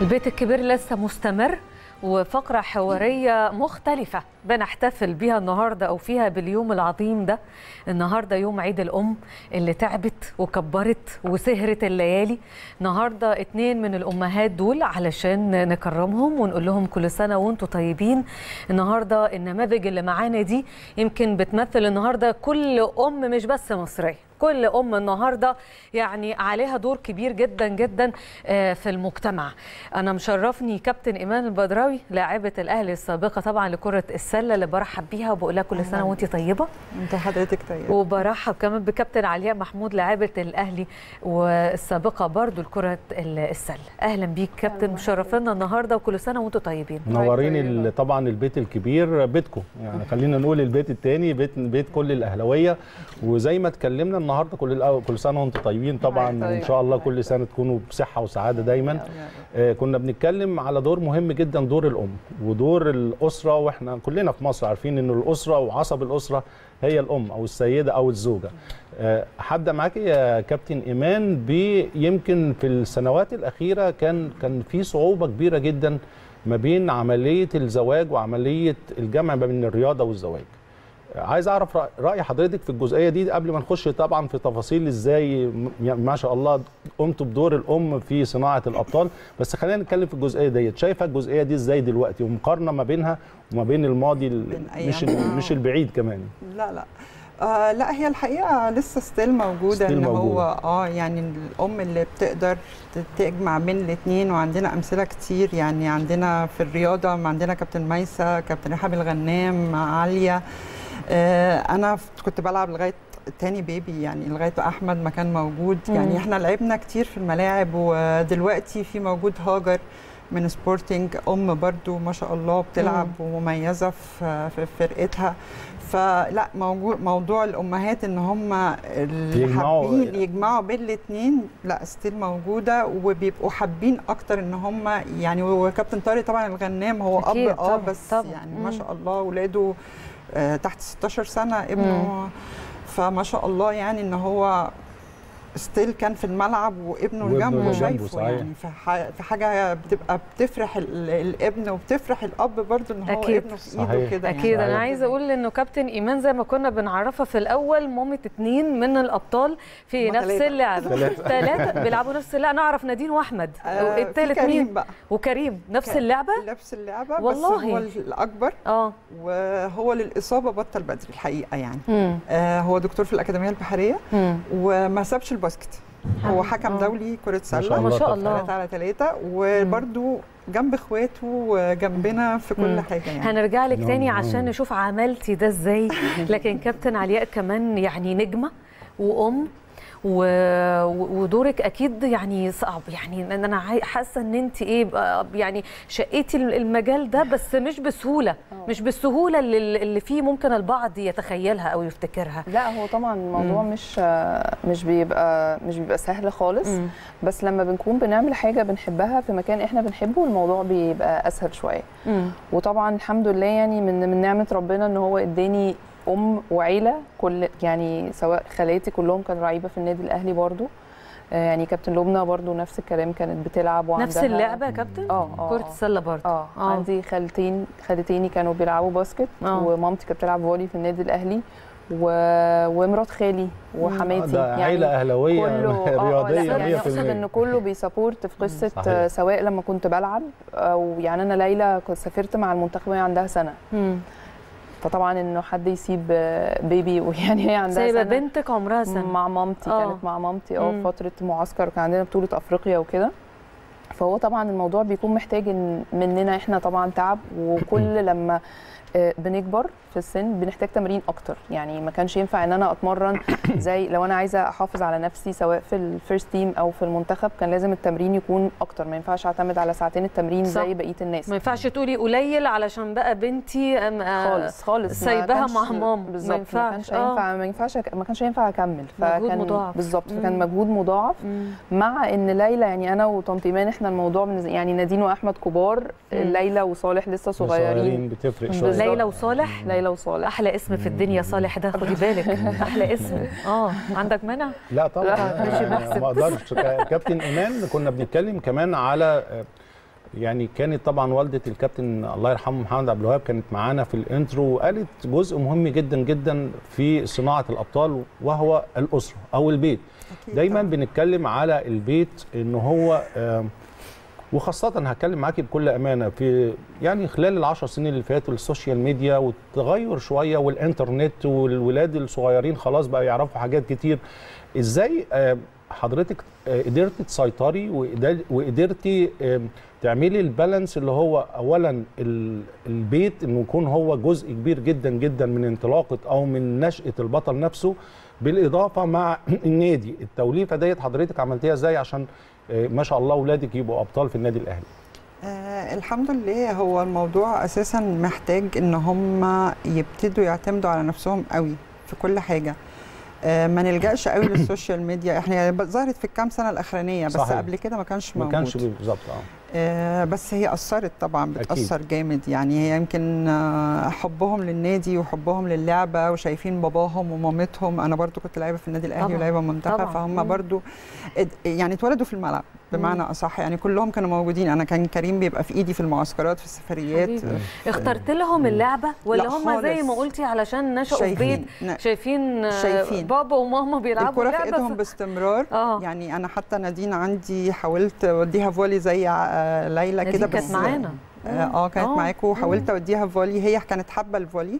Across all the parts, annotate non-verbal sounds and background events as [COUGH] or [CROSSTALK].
البيت الكبير لسه مستمر وفقرة حوارية مختلفة بنحتفل بيها النهاردة أو فيها باليوم العظيم ده. النهاردة يوم عيد الأم اللي تعبت وكبرت وسهرت الليالي. النهاردة اتنين من الأمهات دول علشان نكرمهم ونقول لهم كل سنة وأنتم طيبين. النهاردة النماذج اللي معانا دي يمكن بتمثل النهاردة كل أم مش بس مصرية. كل أم النهارده يعني عليها دور كبير جدا جدا في المجتمع. أنا مشرفني كابتن إيمان البدراوي لاعبة الأهلي السابقة طبعا لكرة السلة اللي برحب بيها وبقول لها كل سنة وانت طيبة. أنت حضرتك طيبة. وبرحب كمان بكابتن علياء محمود لاعبة الأهلي والسابقة برضو لكرة السلة. أهلا بيك كابتن مشرفينا النهارده وكل سنة وأنتم طيبين. منورين طبعا البيت الكبير بيتكم. يعني خلينا نقول البيت الثاني بيت بيت كل الأهلاوية. وزي ما اتكلمنا النهارده كل كل سنة وأنتم طيبين طبعا وإن شاء الله كل سنة تكونوا بصحة وسعادة دايما. آه كنا بنتكلم على دور مهم جدا دور الأم ودور الأسرة وإحنا كلنا في مصر عارفين إن الأسرة وعصب الأسرة هي الأم أو السيدة أو الزوجة. آه هبدا معاكي يا كابتن إيمان بيمكن في السنوات الأخيرة كان كان في صعوبة كبيرة جدا ما بين عملية الزواج وعملية الجمع ما بين الرياضة والزواج. عايز اعرف رأي حضرتك في الجزئية دي قبل ما نخش طبعا في تفاصيل إزاي ما شاء الله قمتوا بدور الأم في صناعة الأبطال. بس خلينا نتكلم في الجزئية ديت. شايفة الجزئية دي إزاي دلوقتي؟ ومقارنة ما بينها وما بين الماضي مش مش البعيد كمان. لا لا. آه لا هي الحقيقة لسه still موجودة still إن. هو آه يعني الأم اللي بتقدر تجمع بين الاثنين وعندنا أمثلة كتير. يعني عندنا في الرياضة عندنا كابتن ميسه كابتن رحاب الغنام عالية. آه أنا كنت بلعب لغاية تاني baby يعني لغاية أحمد ما كان موجود مم. يعني إحنا لعبنا كتير في الملاعب ودلوقتي في موجود هاجر من سبورتنج أم برضو ما شاء الله بتلعب مم. ومميزة في فرقتها فلا موضوع موضوع الأمهات إن هم اللي حابين يجمعوا بين الاثنين لا still موجودة وبيبقوا حابين أكتر إن هم يعني وكابتن طارق طبعا الغنام هو أب آه بس طبعاً. يعني. ما شاء الله اولاده آه، تحت 16 سنة ابنه. فما شاء الله يعني إن هو ستيل كان في الملعب وابنه وابنه جنبه شايفه. يعني في حاجة بتبقى بتفرح ال- الابن وبتفرح الأب برضه إن هو أكيد. ابنه في. إيده كده أكيد يعني. أنا عايزة أقول إنه كابتن إيمان زي ما كنا بنعرفها في الأول مامة اتنين من الأبطال في نفس تلاتة. اللعبه تلاتة. ثلاثة بيلعبوا نفس اللعبه نعرف نادين وأحمد آه، الثالث مين بقى وكريم نفس اللعبة نفس اللعبة والله. بس هو الأكبر آه وهو للإصابة بطل بدري الحقيقة يعني مم. آه هو دكتور في الأكاديمية البحرية مم. وما سابش الباسكت هو حكم آه. دولي شاء سله ما شاء. الله ثلاثة على ثلاثة وبرده جنب اخواته وجنبنا في كل مم. حاجة يعني هنرجع لك نعم، تاني نعم. عشان نشوف عملتي ده إزاي [LAUGHS] لكن كابتن علياء كمان يعني نجمة وأم ودورك أكيد يعني صعب يعني إن أنا حاسة إن أنت إيه يعني شقيتي المجال ده بس مش بسهولة مش بالسهوله اللي, اللي فيه ممكن البعض يتخيلها أو يفتكرها لا هو طبعا الموضوع مم. مش مش بيبقى مش بيبقى سهل خالص مم. بس لما بنكون بنعمل حاجة بنحبها في مكان إحنا بنحبه الموضوع بيبقى أسهل شوية. وطبعا الحمد لله يعني من من نعمة ربنا إن هو إداني أم وعيلة كل يعني سواء خالاتي كلهم كانوا لعيبة في النادي الأهلي برضو آه، يعني كابتن لبنى برضو نفس الكلام كانت بتلعب وعندها نفس اللعبة يا كابتن آه آه كرة آه. السلة برضه آه عندي خالتين خالتين كانوا بيلعبوا باسكت آه. ومامتي كانت بتلعب فولي في النادي الأهلي و... ومرات خالي وحماتي ده عيلة أهلاوية كله [LAUGHS] آه، آه، رياضية لا يعني أقصد 100% إن كله بيسابورت في قصة صحيح. آه، سواء لما كنت بلعب أو يعني أنا ليلى سافرت مع المنتخب وهي عندها سنة مم. فطبعا إنه حد يسيب آه، بيبي ويعني هي عندها سايبة بنتك عمرها سنة مع مامتي آه. كانت مع مامتي آه. فترة معسكر كان عندنا بطولة أفريقيا وكده فهو طبعا الموضوع بيكون محتاج مننا إحنا طبعا تعب وكل لما آه، بنكبر في السن بنحتاج تمرين أكتر يعني ما كانش ينفع إن أنا أتمرن [COUGHS] زي لو أنا عايزة أحافظ على نفسي سواء في ال first team أو في المنتخب كان لازم التمرين يكون أكتر ما ينفعش أعتمد على ساعتين التمرين صح. زي بقية الناس ما ينفعش تقولي قليل علشان بقى بنتي أم- آه، خالص خالص ما سايباها مع مام. ما بالظبط ما ينفعش. كانش آه. ينفع ما ينفعش ما كانش ينفع أكمل مجهود فكان مضاعف. بالظبط. فكان مجهود مضاعف. مع إن ليلى يعني أنا وطنط ايمان إحنا الموضوع يعني نادين وأحمد كبار ليلى وصالح لسه صغيرين بتفرق. شوية ليلى وصالح؟ ليلى وصالح. أحلى اسم في الدنيا صالح ده خدي [LAUGHS] بالك. أحلى اسم. آه. عندك مانع لا طبعا. أنا بحسب. ما أقدرش. كابتن إيمان كنا بنتكلم كمان على آه، يعني كانت طبعا والدة الكابتن الله يرحمه محمد عبد الوهاب كانت معانا في الانترو وقالت جزء مهم جدا جدا في صناعة الأبطال وهو الأسرة أو البيت. دايما. بنتكلم على البيت إن هو آم، وخاصة هتكلم معاكي بكل أمانة في يعني خلال العشر سنين اللي فاتوا ال social media والتغير شوية والإنترنت والولاد الصغيرين خلاص بقى يعرفوا حاجات كتير. إزاي آم، حضرتك آه، قدرتي تسيطري وقدر- وقدرتي تعملي ال balance اللي هو اولا ال- البيت إنه يكون هو جزء كبير جدا جدا من انطلاقة أو من نشأة البطل نفسه بالإضافة مع [CLEARS THROAT] النادي. التوليفة ديت حضرتك عملتيها إزاي؟ عشان آه، ما شاء الله اولادك يبقوا أبطال في النادي الأهلي. آه الحمد لله. هو الموضوع أساسا محتاج إن هم يبتدوا يعتمدوا على نفسهم قوي في كل حاجة. آه ما نلجأش قوي [COUGHS] للسوشيال ميديا. إحنا ظهرت في الكام سنة الأخرانية بس صحيح. قبل كده ما كانش ما موجود. كانش بالظبط آه. بس هي أثرت طبعا بتأثر جامد. يعني هي يمكن آه، حبهم للنادي وحبهم للعبة وشايفين باباهم ومامتهم. أنا برضو كنت لعيبة في النادي الأهلي طبعاً، ولاعيبة منتخب. فهم. برضو يعني اتولدوا في الملعب. بمعنى أصح يعني كلهم كانوا موجودين. أنا كان كريم بيبقى في إيدي في المعسكرات في السفريات. حبيبي. اخترت لهم اللعبة؟ ولا لا هم زي. ما قلتي علشان نشأوا في بيت؟ شايفين شايفين. آه،. بابا وماما بيلعبوا الكرة في لعبة إيدهم ف- باستمرار. آه. يعني أنا حتى نادين عندي حاولت أوديها volley زي آه، ليلى كده كانت بس معانا. آه آه، كانت آه. معاكم وحاولت أوديها volley. هي كانت حابة ال volley.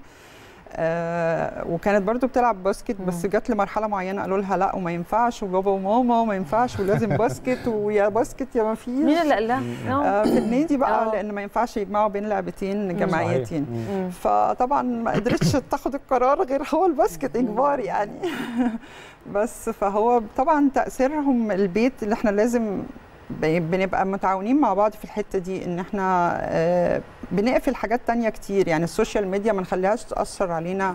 آه وكانت برضو بتلعب basket بس جت لمرحلة معينة قالوا لها لا وما ينفعش وبابا وماما وما ينفعش ولازم basket [LAUGHS] ويا basket يا ما فيش. مين اللي قال لها؟ آه. في النادي بقى. لأن ما ينفعش يجمعوا بين لعبتين جماعيتين. فطبعا ما قدرتش تاخد القرار غير هو ال basketball اجباري يعني. [LAUGHS] بس فهو طبعا تأثيرهم البيت اللي إحنا لازم بنبقى متعاونين مع بعض في الحتة دي إن إحنا آه، بنقفل حاجات تانية كتير يعني ال social media ما نخليهاش تأثر علينا.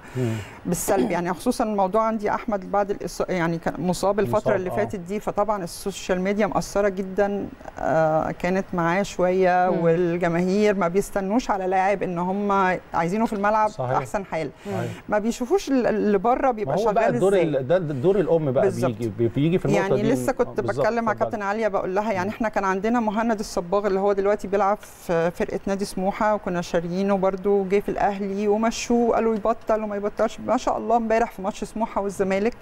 بالسلب يعني خصوصا الموضوع عندي أحمد بعد الإص... يعني كان مصاب الفترة مصاب، اللي آه. فاتت دي فطبعا ال social media مأثرة جدا آه كانت معاه شوية مم. والجماهير ما بيستنوش على لاعب إن هم عايزينه في الملعب صحيح. أحسن حال. ما بيشوفوش ال- اللي بره ما بيبقى هو بقى شغال الدور إزاي ال- ده دور الأم بقى بالظبط. بيجي بيجي في النقطة يعني دي لسه كنت آه، بتكلم مع. كابتن عليا بقول لها يعني إحنا كان عندنا مهند الصباغ اللي هو دلوقتي بيلعب في فرقة نادي سموحة وكنا شاريينه برده جه في الأهلي ومشوه قالوا يبطل وما يبطلش ما شاء الله امبارح في ماتش سموحة والزمالك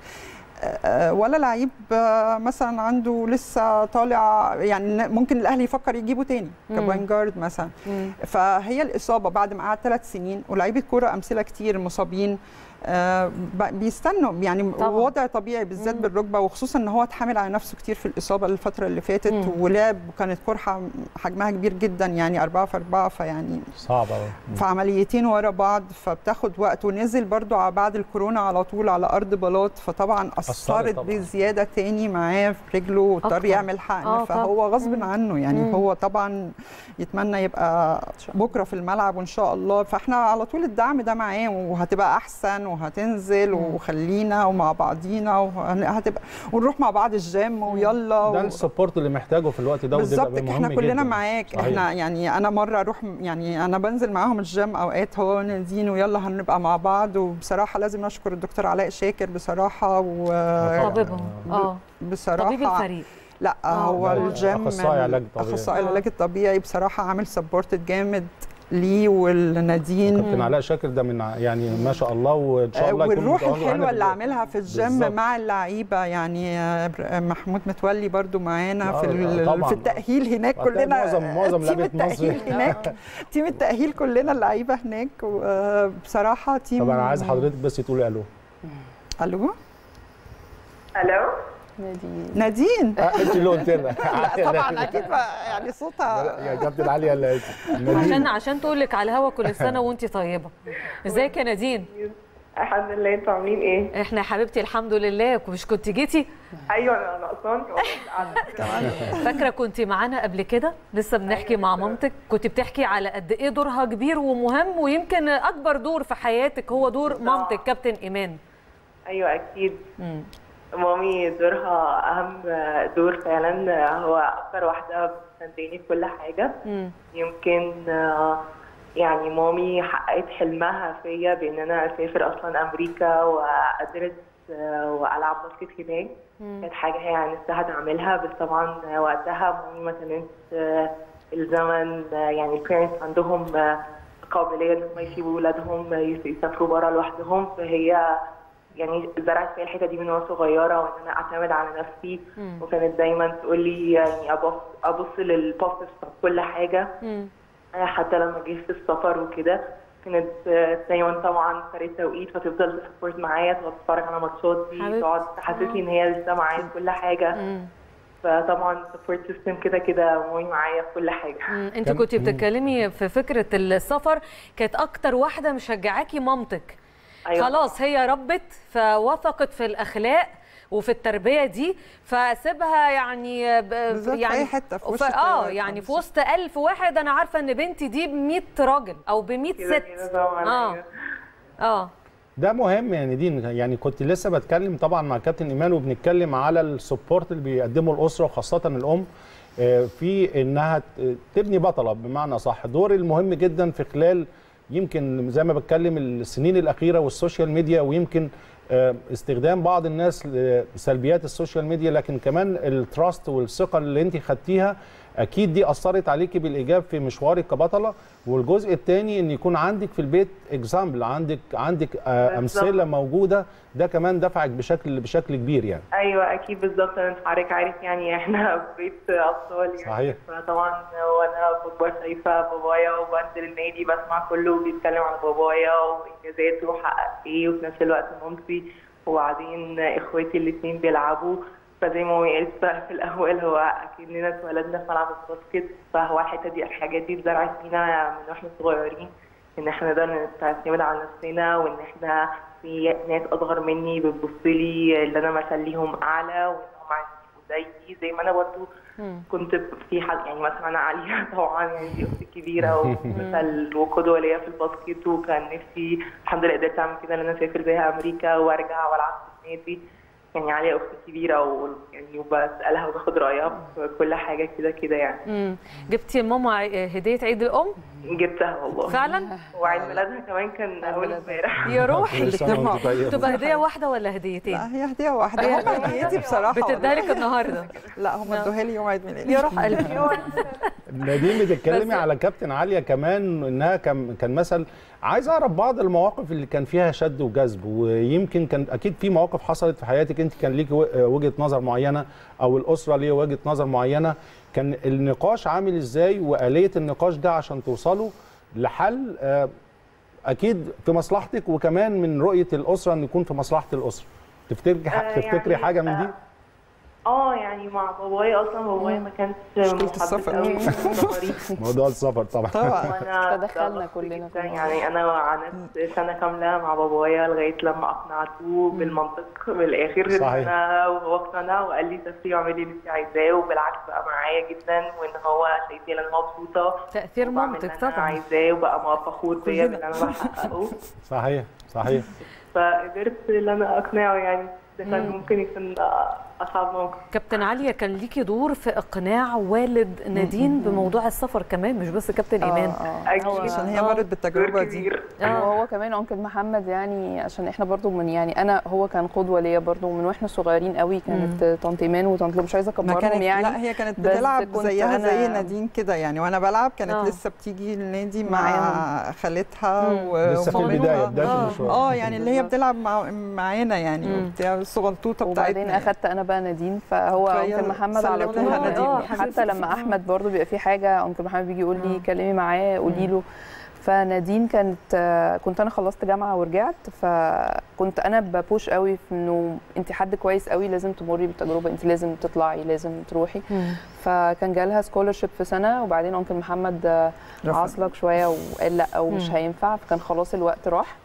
آه، ولا لعيب آه، مثلا عنده لسه طالع يعني ممكن الأهلي يفكر يجيبه تاني مم. كبوين جارد مثلا مم. فهي الإصابة بعد ما قعد ثلاث سنين ولاعيبه كورة أمثلة كتير مصابين آه، بيستنوا يعني طبعاً. وضع طبيعي بالذات. بالركبة وخصوصا إن هو اتحمل على نفسه كتير في الإصابة الفترة اللي فاتت مم. ولعب وكانت قرحه حجمها كبير جدا يعني أربعة في أربعة فيعني صعب قوي في عمليتين ورا بعض فبتاخد وقت ونزل برضو ع- بعد الكورونا على طول على أرض بلاط فطبعا أثرت طبعاً. بزيادة تاني معاه في رجله واضطر. يعمل حقن آه، فهو غصب. عنه يعني مم. هو طبعا يتمنى يبقى بكرة في الملعب وإن شاء الله فإحنا على طول الدعم ده معاه وهتبقى أحسن وهتنزل مم. وخلينا ومع بعضينا وهتبقى ونروح مع بعض الجيم ويلا ده و... ال support اللي محتاجه في الوقت ده وده بالظبط إحنا كلنا جداً. معاك صحيح. إحنا يعني أنا مرة أروح يعني أنا بنزل معاهم الجيم اوقات هو ونادين ويلا هنبقى مع بعض وبصراحة لازم نشكر الدكتور علاء شاكر بصراحة طبعاً. طبيبهم آه وبصراحه طبيب الفريق لا آه. هو الجيم أخصائي علاج طبيعي. أخصائي آه. العلاج الطبيعي بصراحة عامل support جامد ليه والنادين. كابتن علاء شاكر ده من يعني ما شاء الله وإن شاء آه، الله يكون والروح الحلوة اللي عاملها في الجيم. مع اللعيبة يعني آه، محمود متولي برضو معانا آه، في طبعاً. في التأهيل هناك كلنا. معظم- معظم team التأهيل مصر. هناك. [LAUGHS] team التأهيل كلنا اللعيبة هناك. وبصراحه team طب أنا عايز حضرتك بس تقولي ألو. ألو؟ ألو؟ نادي نادين؟ آه، انت اللي قلت لنا. [LAUGHS] طبعا أكيد يعني صوتها. يا كابتن علي يلا عشان نادين. عشان تقول لك على الهوا كل سنة وانت طيبة. إزيك يا نادين؟ الحمد لله أنتوا عاملين إيه؟ إحنا يا حبيبتي الحمد لله مش كنت جيتي؟ أيوه أنا ناقصاني فاكرة كنت معانا قبل كده؟ لسه بنحكي مع مامتك؟ كنت بتحكي على قد إيه دورها كبير ومهم ويمكن أكبر دور في حياتك هو دور مامتك كابتن إيمان. أيوه أكيد. مم. mummy دورها أهم دور فعلا هو أكتر واحدة بتساندني في كل حاجة. مم. يمكن يعني mummy حققت حلمها فيا بأن أنا أسافر أصلا أمريكا وأدرس وألعب basket هناك. كانت حاجة هي يعني نفسها تعملها بس طبعا وقتها mummy ما كانتش الزمن يعني ال parents عندهم قابلية إن هم يسيبوا اولادهم يسافروا بره لوحدهم. فهي يعني زرعت فيا الحتة دي من وأنا صغيرة وإن أنا أعتمد على نفسي. وكانت دايما تقول لي يعني ابص أبص لل positive في كل حاجة. حتى لما جه في السفر وكده كانت دايما طبعا فرق توقيت فتفضل ت support معايا تقعد تتفرج على ماتشاتي تقعد تحسسني إن هي لسه معايا في كل حاجة. فطبعا support system كده كده mummy معايا في كل حاجة. انت كنت بتتكلمي في فكرة السفر كانت أكتر واحدة مشجعاكي مامتك؟ أيوة. خلاص هي ربت فوثقت في الأخلاق وفي التربية دي فسيبها يعني يعني في أي حتة في وسط آه يعني في وسط 1000 واحد أنا عارفة إن بنتي دي ب 100 راجل أو ب 100 ست. آه. آه. ده مهم يعني دي يعني كنت لسه بتكلم طبعا مع كابتن إيمان وبنتكلم على السبورت اللي بيقدمه الأسرة وخاصة الأم في إنها تبني بطلة بمعنى صح. دور المهم جدا في خلال يمكن زي ما بتكلم السنين الأخيرة وال social media ويمكن استخدام بعض الناس لسلبيات ال social media لكن كمان ال trust والثقة اللي انت خدتيها أكيد دي أثرت عليكي بالإيجاب في مشوارك كبطلة والجزء الثاني إن يكون عندك في البيت example عندك عندك أمثلة موجودة ده كمان دفعك بشكل بشكل كبير يعني. أيوه أكيد بالظبط. انت حضرتك عارف يعني إحنا [LAUGHS] في بيت أطفال يعني. صحيح. فطبعا وأنا بكبر شايفة بابايا وبنزل النادي بسمع كله بيتكلم عن بابايا وإنجازاته وحقق إيه وفي نفس الوقت مامتي وبعدين إخواتي الاثنين بيلعبوا. فزي ما قلت في الأول هو أكيد اننا اتولدنا في ملعب الباسكت فهو الحتة دي الحاجات دي اتزرعت فينا من وإحنا صغيرين إن إحنا نقدر نعتمد على نفسنا وإن إحنا في ناس أصغر مني بتبص لي اللي أنا مثل ليهم أعلى وإن هم عايزين زيي زي ما أنا برضو كنت في حد يعني مثلا أنا عليا [LAUGHS] طبعا يعني دي أختي الكبيرة [LAUGHS] ومثل وقدوه ليا في الباسكت وكان نفسي الحمد لله قدرت أعمل كده إن أنا أسافر زيها أمريكا وأرجع وألعب في النادي. يعني عليا أختي كبيرة ويعني وبسألها وباخد رأيها في كل حاجة كده كده يعني. امم جبتي لماما هدية عيد الأم؟ جبتها والله. فعلا؟ وعيد ميلادها كمان كان أول امبارح. [LAUGHS] يا روحي. تبقى هدية واحدة ولا هديتين؟ لا هي هدية واحدة. هم هديتي بصراحة بتديها لك النهارده. [LAUGHS] لا هم ادوها لي يوم عيد ميلادي. يا روح قلبي. [LAUGHS] نادين بتتكلمي على كابتن عالية كمان إنها كان كان مثل عايز أعرف بعض المواقف اللي كان فيها شد وجذب ويمكن كان أكيد في مواقف حصلت في حياتك أنت كان ليكي وجهة نظر معينة أو الأسرة ليها وجهة نظر معينة. كان النقاش عامل إزاي وآلية النقاش ده عشان توصلوا لحل أكيد في مصلحتك وكمان من رؤية الأسرة إن يكون في مصلحة الأسرة. تفتكري تفتكري يعني حاجة من دي؟ آه يعني مع بابايا أصلا بابايا ما كانش مشكلة السفر. [LAUGHS] [LAUGHS] موضوع السفر طبعا. طبعا. تدخلنا كلنا. يعني أنا قعدت سنة كاملة مع بابايا لغاية لما اقنعته بالمنطق بالآخر إن صحيح. أنا وهو اقتنع وقال لي سافري واعملي اللي انت عايزاه وبالعكس بقى معايا جدا وإن هو شايفني إن أنا مبسوطة. تأثير مامتك اللي أنا طبعا. عايزاه وبقى فخور بيا. باللي أنا بحققه. [LAUGHS] صحيح صحيح. فقدرت إن أنا أقنعه يعني ده كان ممكن يكون موقف كابتن عليا كان ليكي دور في إقناع والد نادين بموضوع السفر كمان مش بس كابتن إيمان أكيد. هو- عشان هي آه. مرت بالتجربة دي كبير آه. وهو كمان أنكل محمد يعني عشان إحنا برضو من يعني أنا هو كان قدوة ليا برضو من وإحنا صغيرين قوي كانت طنط إيمان وطنط مش عايزة ما أكبرهم يعني لا هي كانت بتلعب زيها أنا- زي نادين كده يعني وأنا بلعب كانت آه. لسه بتيجي النادي مع. خالتها ومامتها. آه. آه يعني اللي هي بتلعب مع معانا يعني. وبتاع الصغنطوطة وبعدين بتاعتنا أخدت أنا بقى نادين فهو uncle محمد على طول آه،. حتى لما أحمد برضو بيبقى في حاجة uncle محمد بيجي يقول لي آه. كلمي معاه قولي له فنادين كانت كنت أنا خلصت جامعة ورجعت فكنت أنا ب push قوي في إنه انت حد كويس قوي لازم تمري بالتجربة انت لازم تطلعي لازم تروحي فكان جالها scholarship في سنة وبعدين uncle محمد. عصلج شوية وقال لأ ومش. هينفع فكان خلاص الوقت راح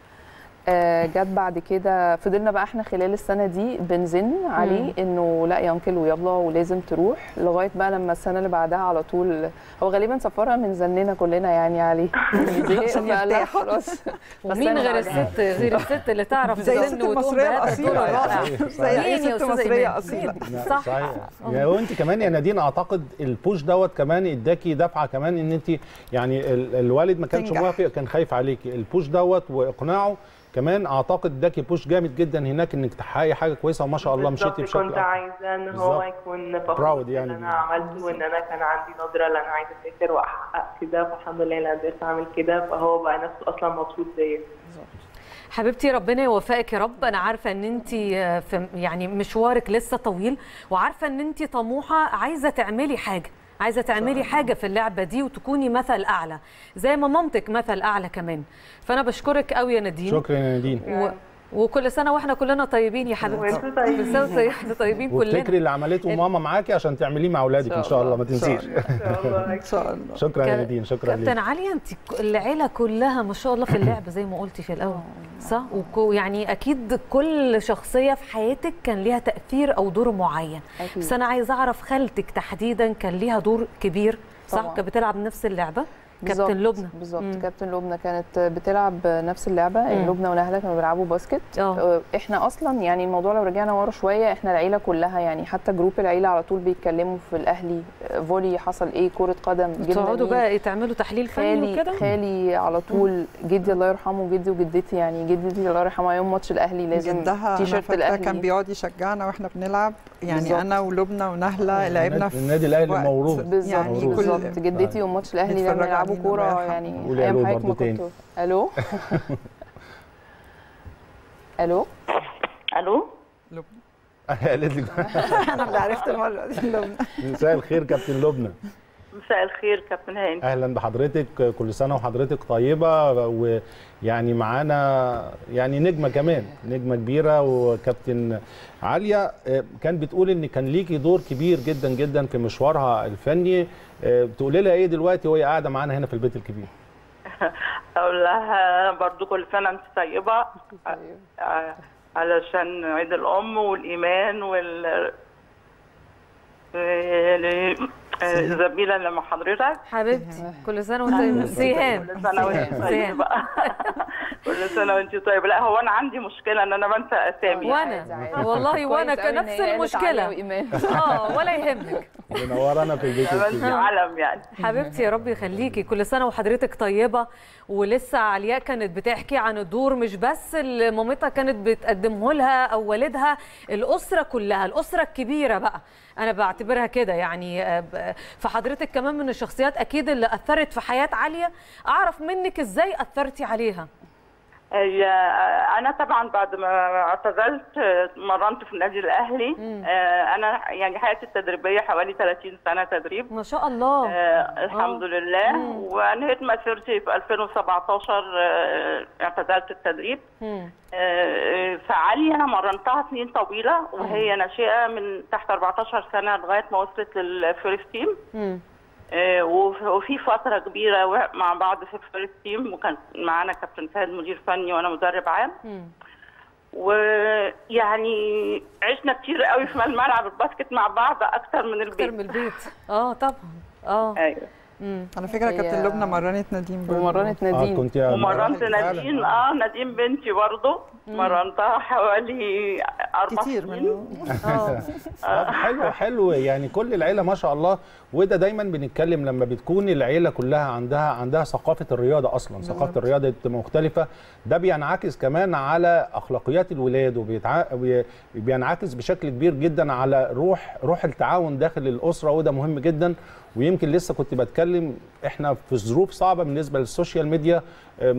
جت بعد كده فضلنا بقى إحنا خلال السنة دي بنزن عليه. انه لا يا uncle ويلا ولازم تروح لغاية بقى لما السنة اللي بعدها على طول هو غالبا سفرها من زننا كلنا يعني عليه [LAUGHS] زهق عشان لا. خلاص. [LAUGHS] ومين غير الست غير الست اللي تعرف زي الست المصرية الأصيلة زي اي مين يا ست أستاذة مصريه إيمان؟ اصيله لا، [LAUGHS] صح. يعني وأنت كمان يا نادين أعتقد ال push دوت كمان اداكي دفعة كمان إن أنت يعني ال- الوالد ما كانش. موافق كان خايف عليكي. البوش دوت وإقناعه كمان أعتقد اداكي بوش جامد جدا هناك إنك تحققي حاجة كويسة وما شاء الله مشيتي بشكل كنت. عايزة إن هو. يكون فخور يعني. يعني أنا عملته وإن أنا كان عندي نظرة ان أنا عايزه أسافر وأحقق كده فالحمد لله أنا قدرت أعمل كده فهو بقى نفسه أصلا مبسوط بيا حبيبتي ربنا يوفقك يا رب أنا عارفة إن أنت في يعني مشوارك لسه طويل وعارفة إن أنت طموحة عايزة تعملي حاجة عايزة تعملي حاجة في اللعبة دي وتكوني مثل أعلى زي ما مامتك مثل أعلى كمان. فأنا بشكرك قوي يا نادين. شكرا يا نادين. و... وكل سنة وإحنا كلنا طيبين يا حبيبتي. وانتوا طيبين. كل سنه وانتوا إحنا طيبين وافتكري كلنا اللي عملته ماما معاكي عشان تعمليه مع أولادك إن شاء الله ما تنسيش. إن شاء الله. [LAUGHS] إن شاء الله. شكرا يا نادين شكرا كابتن ليك عليا أنت ك- العيلة كلها ما شاء الله في اللعب زي ما قلتي في الأول صح؟ وكو يعني أكيد كل شخصية في حياتك كان ليها تأثير أو دور معين. أكيد. بس أنا عايزة أعرف خالتك تحديدا كان ليها دور كبير صح. كانت بتلعب نفس اللعبة؟ كابتن لبنى بالظبط مم. كابتن لبنى كانت بتلعب نفس اللعبة مم. لبنى ونهلة كانوا بيلعبوا basket آه آه، إحنا أصلا يعني الموضوع لو رجعنا ورا شوية إحنا العيلة كلها يعني حتى group العيلة على طول بيتكلموا في الأهلي آه، فولي حصل إيه كرة قدم تقعدوا. بقى تعملوا تحليل فني خالي وكده خالي على طول جدي الله يرحمه جدي وجدتي يعني جدتي الله يرحمها يوم ماتش الأهلي لازم جدها أنا فاكرة تي شيرت الأهلي كان بيقعد يشجعنا وإحنا بنلعب يعني بالظبط. أنا ولبنى ونهلة لعبنا في النادي الأهلي وقت موروث. بالظبط يعني بالظبط جدتي يوم ماتش الأهلي لما كوره. يعني قولي أيام ألو حضرتك ما. كنتوا [LAUGHS] ألو؟ ألو؟ [LAUGHS] ألو؟ قالت لك [LAUGHS] أنا اللي عرفت المرة دي لبنى. مساء الخير كابتن لبنى. مساء الخير كابتن هاني. أهلا بحضرتك كل سنة وحضرتك طيبة ويعني معانا يعني نجمة كمان نجمة كبيرة وكابتن عليا آه، كان بتقول إن كان ليكي دور كبير جدا جدا في مشوارها الفني. بتقولي لها إيه دلوقتي وهي قاعدة معانا هنا في البيت الكبير؟ [LAUGHS] أقول لها برضو كل سنة أنت طيبة. آه، علشان عيد الأم والإيمان وال آه، الزميله اللي مع حضرتك. حبيبتي كل سنة وأنت طيبه سيهام كل سنة وأنت سيهام. طيبه [LAUGHS] كل سنة وأنت طيبه لا هو أنا عندي مشكلة إن أنا بنسى أسامي. وأنا. [LAUGHS] والله وأنا كان نفس المشكلة. [LAUGHS] آه ولا يهمك. منورانا في البيت علم يعني. حبيبتي يا رب يخليكي. كل سنة وحضرتك طيبة. ولسه علياء كانت بتحكي عن الدور مش بس اللي مامتها كانت بتقدمه لها أو والدها الأسرة كلها الأسرة الكبيرة بقى. أنا بعتبرها كده يعني آه، فحضرتك كمان من الشخصيات أكيد اللي أثرت في حياة عاليه أعرف منك إزاي أثرتي عليها. أنا طبعا بعد ما اعتزلت آه، مرنت في النادي الأهلي آه، أنا يعني حياتي التدريبية حوالي 30 سنة تدريب ما شاء الله آه الحمد آه. لله مم. وانهيت مسيرتي في 2017 آه اعتزلت التدريب مم. آه فعلياء أنا مرنتها سنين طويلة وهي ناشئة من تحت 14 سنة لغاية ما وصلت لل first team. آه، وفي فترة كبيرة مع بعض في ال first team وكان معانا كابتن فهد مدير فني وأنا مدرب عام. ويعني عشنا كتير قوي في الملعب ال basket مع بعض أكتر من أكتر البيت من البيت آه طبعا آه أيوه مم. على فكرة كابتن لبنى مرنت نادين برضه. ومرنت آه نادين كنت يا ومرنت. نادين آه نادين بنتي برضه مرنتها حوالي أربع كتير سنين. منه. [LAUGHS] آه. [LAUGHS] آه، حلو حلو. يعني كل العيلة ما شاء الله. وده دايما بنتكلم لما بتكون العيلة كلها عندها عندها ثقافة الرياضة أصلا. ثقافة الرياضة مختلفة. ده بينعكس كمان على أخلاقيات الولاد وبينعكس بشكل كبير جدا على روح روح التعاون داخل الأسرة وده مهم جدا. ويمكن لسه كنت بتكلم إحنا في ظروف صعبة بالنسبة للسوشيال ميديا.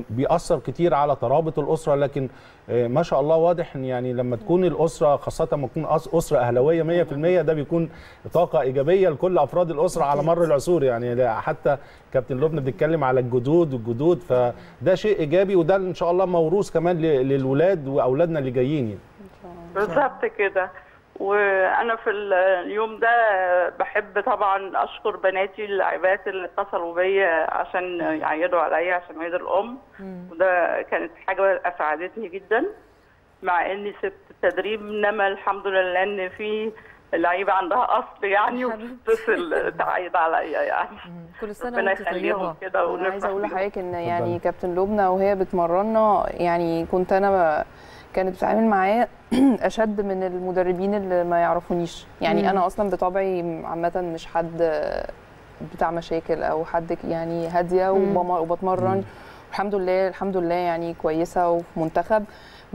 بيأثر كتير على ترابط الأسرة لكن آه، ما شاء الله واضح إن يعني لما تكون الأسرة خاصة لما تكون أس- أسرة اهلاويه 100% ده بيكون طاقة إيجابية لكل أفراد الأسرة على مر العصور. يعني حتى كابتن لبنى بتتكلم على الجدود والجدود فده شيء إيجابي وده إن شاء الله موروث كمان للولاد وأولادنا اللي جايين يعني. بالظبط كده. وأنا في ال- اليوم ده بحب طبعا أشكر بناتي اللاعبات اللي اتصلوا بيا عشان يعيدوا عليا عشان عيد الأم. وده كانت حاجة أسعدتني جدا مع إني سبت التدريب إنما الحمد لله إن في لعيبة عندها أصل يعني وبتتصل تعيد عليا يعني. كل سنة ربنا وأنت يخليهم طيبة. كده أنا ونفرح عايزة أقول. لحضرتك إن يعني. كابتن لبنى وهي بتمرنا يعني كنت أنا ب... كانت بتتعامل معايا [CLEARS THROAT] أشد من المدربين اللي ما يعرفونيش. يعني مم. أنا أصلا بطبعي عامه مش حد بتاع مشاكل أو حد يعني هادية وبتمرن. الحمد لله الحمد لله يعني كويسة وفي منتخب.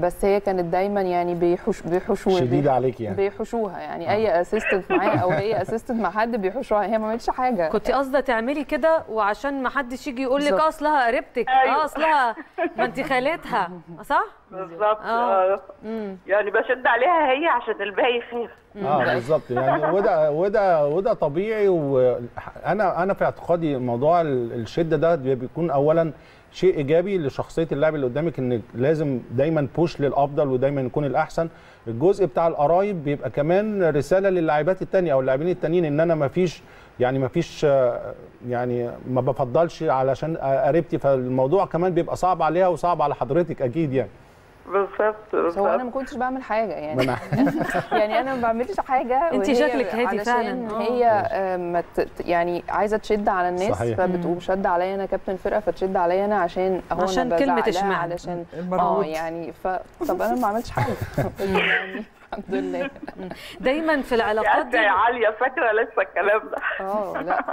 بس هي كانت دايما يعني بي push بي pushوا شديدة عليك يعني. بي pushوها يعني. أي assistant معايا أو هي assistant مع حد بي pushوها. هي ما عملتش حاجة. كنت قاصده تعملي كده وعشان ما حدش يجي يقول لك. أصلها قريبتك. أيوة. آه أصلها ما أنت خالتها. صح؟ بالظبط. آه. آه. يعني بشد عليها هي عشان الباقي يخاف آه بالظبط. يعني وده وده وده طبيعي وأنا أنا في اعتقادي موضوع ال- الشدة ده بيكون اولا شيء إيجابي لشخصية اللاعب اللي قدامك إن لازم دايما بوش للأفضل ودايما يكون الأحسن. الجزء بتاع القرايب بيبقى كمان رسالة للاعبات التانية أو اللاعبين التانيين إن أنا ما فيش يعني ما فيش يعني ما بفضلش علشان قريبتي. فالموضوع كمان بيبقى صعب عليها وصعب على حضرتك أكيد يعني. بالظبط هو أنا ما كنتش بعمل حاجة يعني [LAUGHS] يعني أنا ما بعملش حاجة [LAUGHS] انت شكلك هادي فعلا. آه. هي ما ت- يعني عايزة تشد على الناس صحيح. فبتقوم شد عليا أنا كابتن فرقة فتشد عليا أنا عشان أهو عشان لها اشمعنى. علشان آه يعني ف طب أنا ما عملتش حاجة [LAUGHS] يعني الحمد لله. [LAUGHS] دايما في العلاقات دي يا عالية فاكرة لسه الكلام ده. آه لا.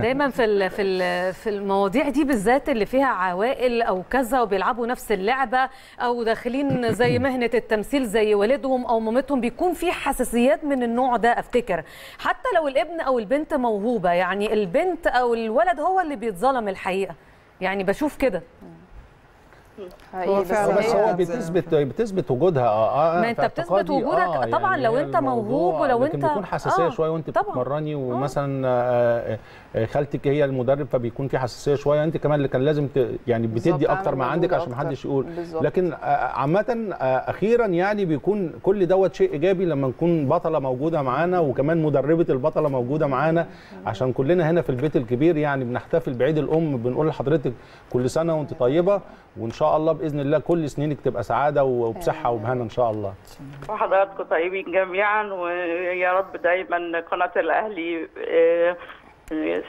دايما في ال في ال في المواضيع دي بالذات اللي فيها عوائل أو كذا وبيلعبوا نفس اللعبة أو داخلين زي [LAUGHS] مهنة التمثيل زي والدهم أو مامتهم بيكون في حساسيات من النوع ده أفتكر. حتى لو الابن أو البنت موهوبة يعني البنت أو الولد هو اللي بيتظلم الحقيقة. يعني بشوف كده. بس فعلا بس هو بتثبت بتثبت وجودها. آه آه ما أنت بتثبت وجودك. طبعاً يعني لو أنت موهوب ولو أنت- بيكون حساسية آه، شوية وأنت طبعاً. بتتمرني ومثلا آه، آه، خالتك هي المدرب فبيكون في حساسية شوية. أنت كمان اللي كان لازم ت... يعني بتدي أكتر ما عندك عشان أكتر. محدش يقول. بالظبط. لكن آه، عامة آه، أخيرا يعني بيكون كل دوت شيء إيجابي لما نكون بطلة موجودة معانا وكمان مدربة البطلة موجودة معانا. عشان كلنا هنا في البيت الكبير يعني بنحتفل بعيد الأم بنقول لحضرتك كل سنة وأنت طيبة وإن شاء الله بإذن الله كل سنينك تبقى سعادة وبصحة وبهنا إن شاء الله. وحضراتكم طيبين جميعا ويا رب دايما قناة الأهلي آه،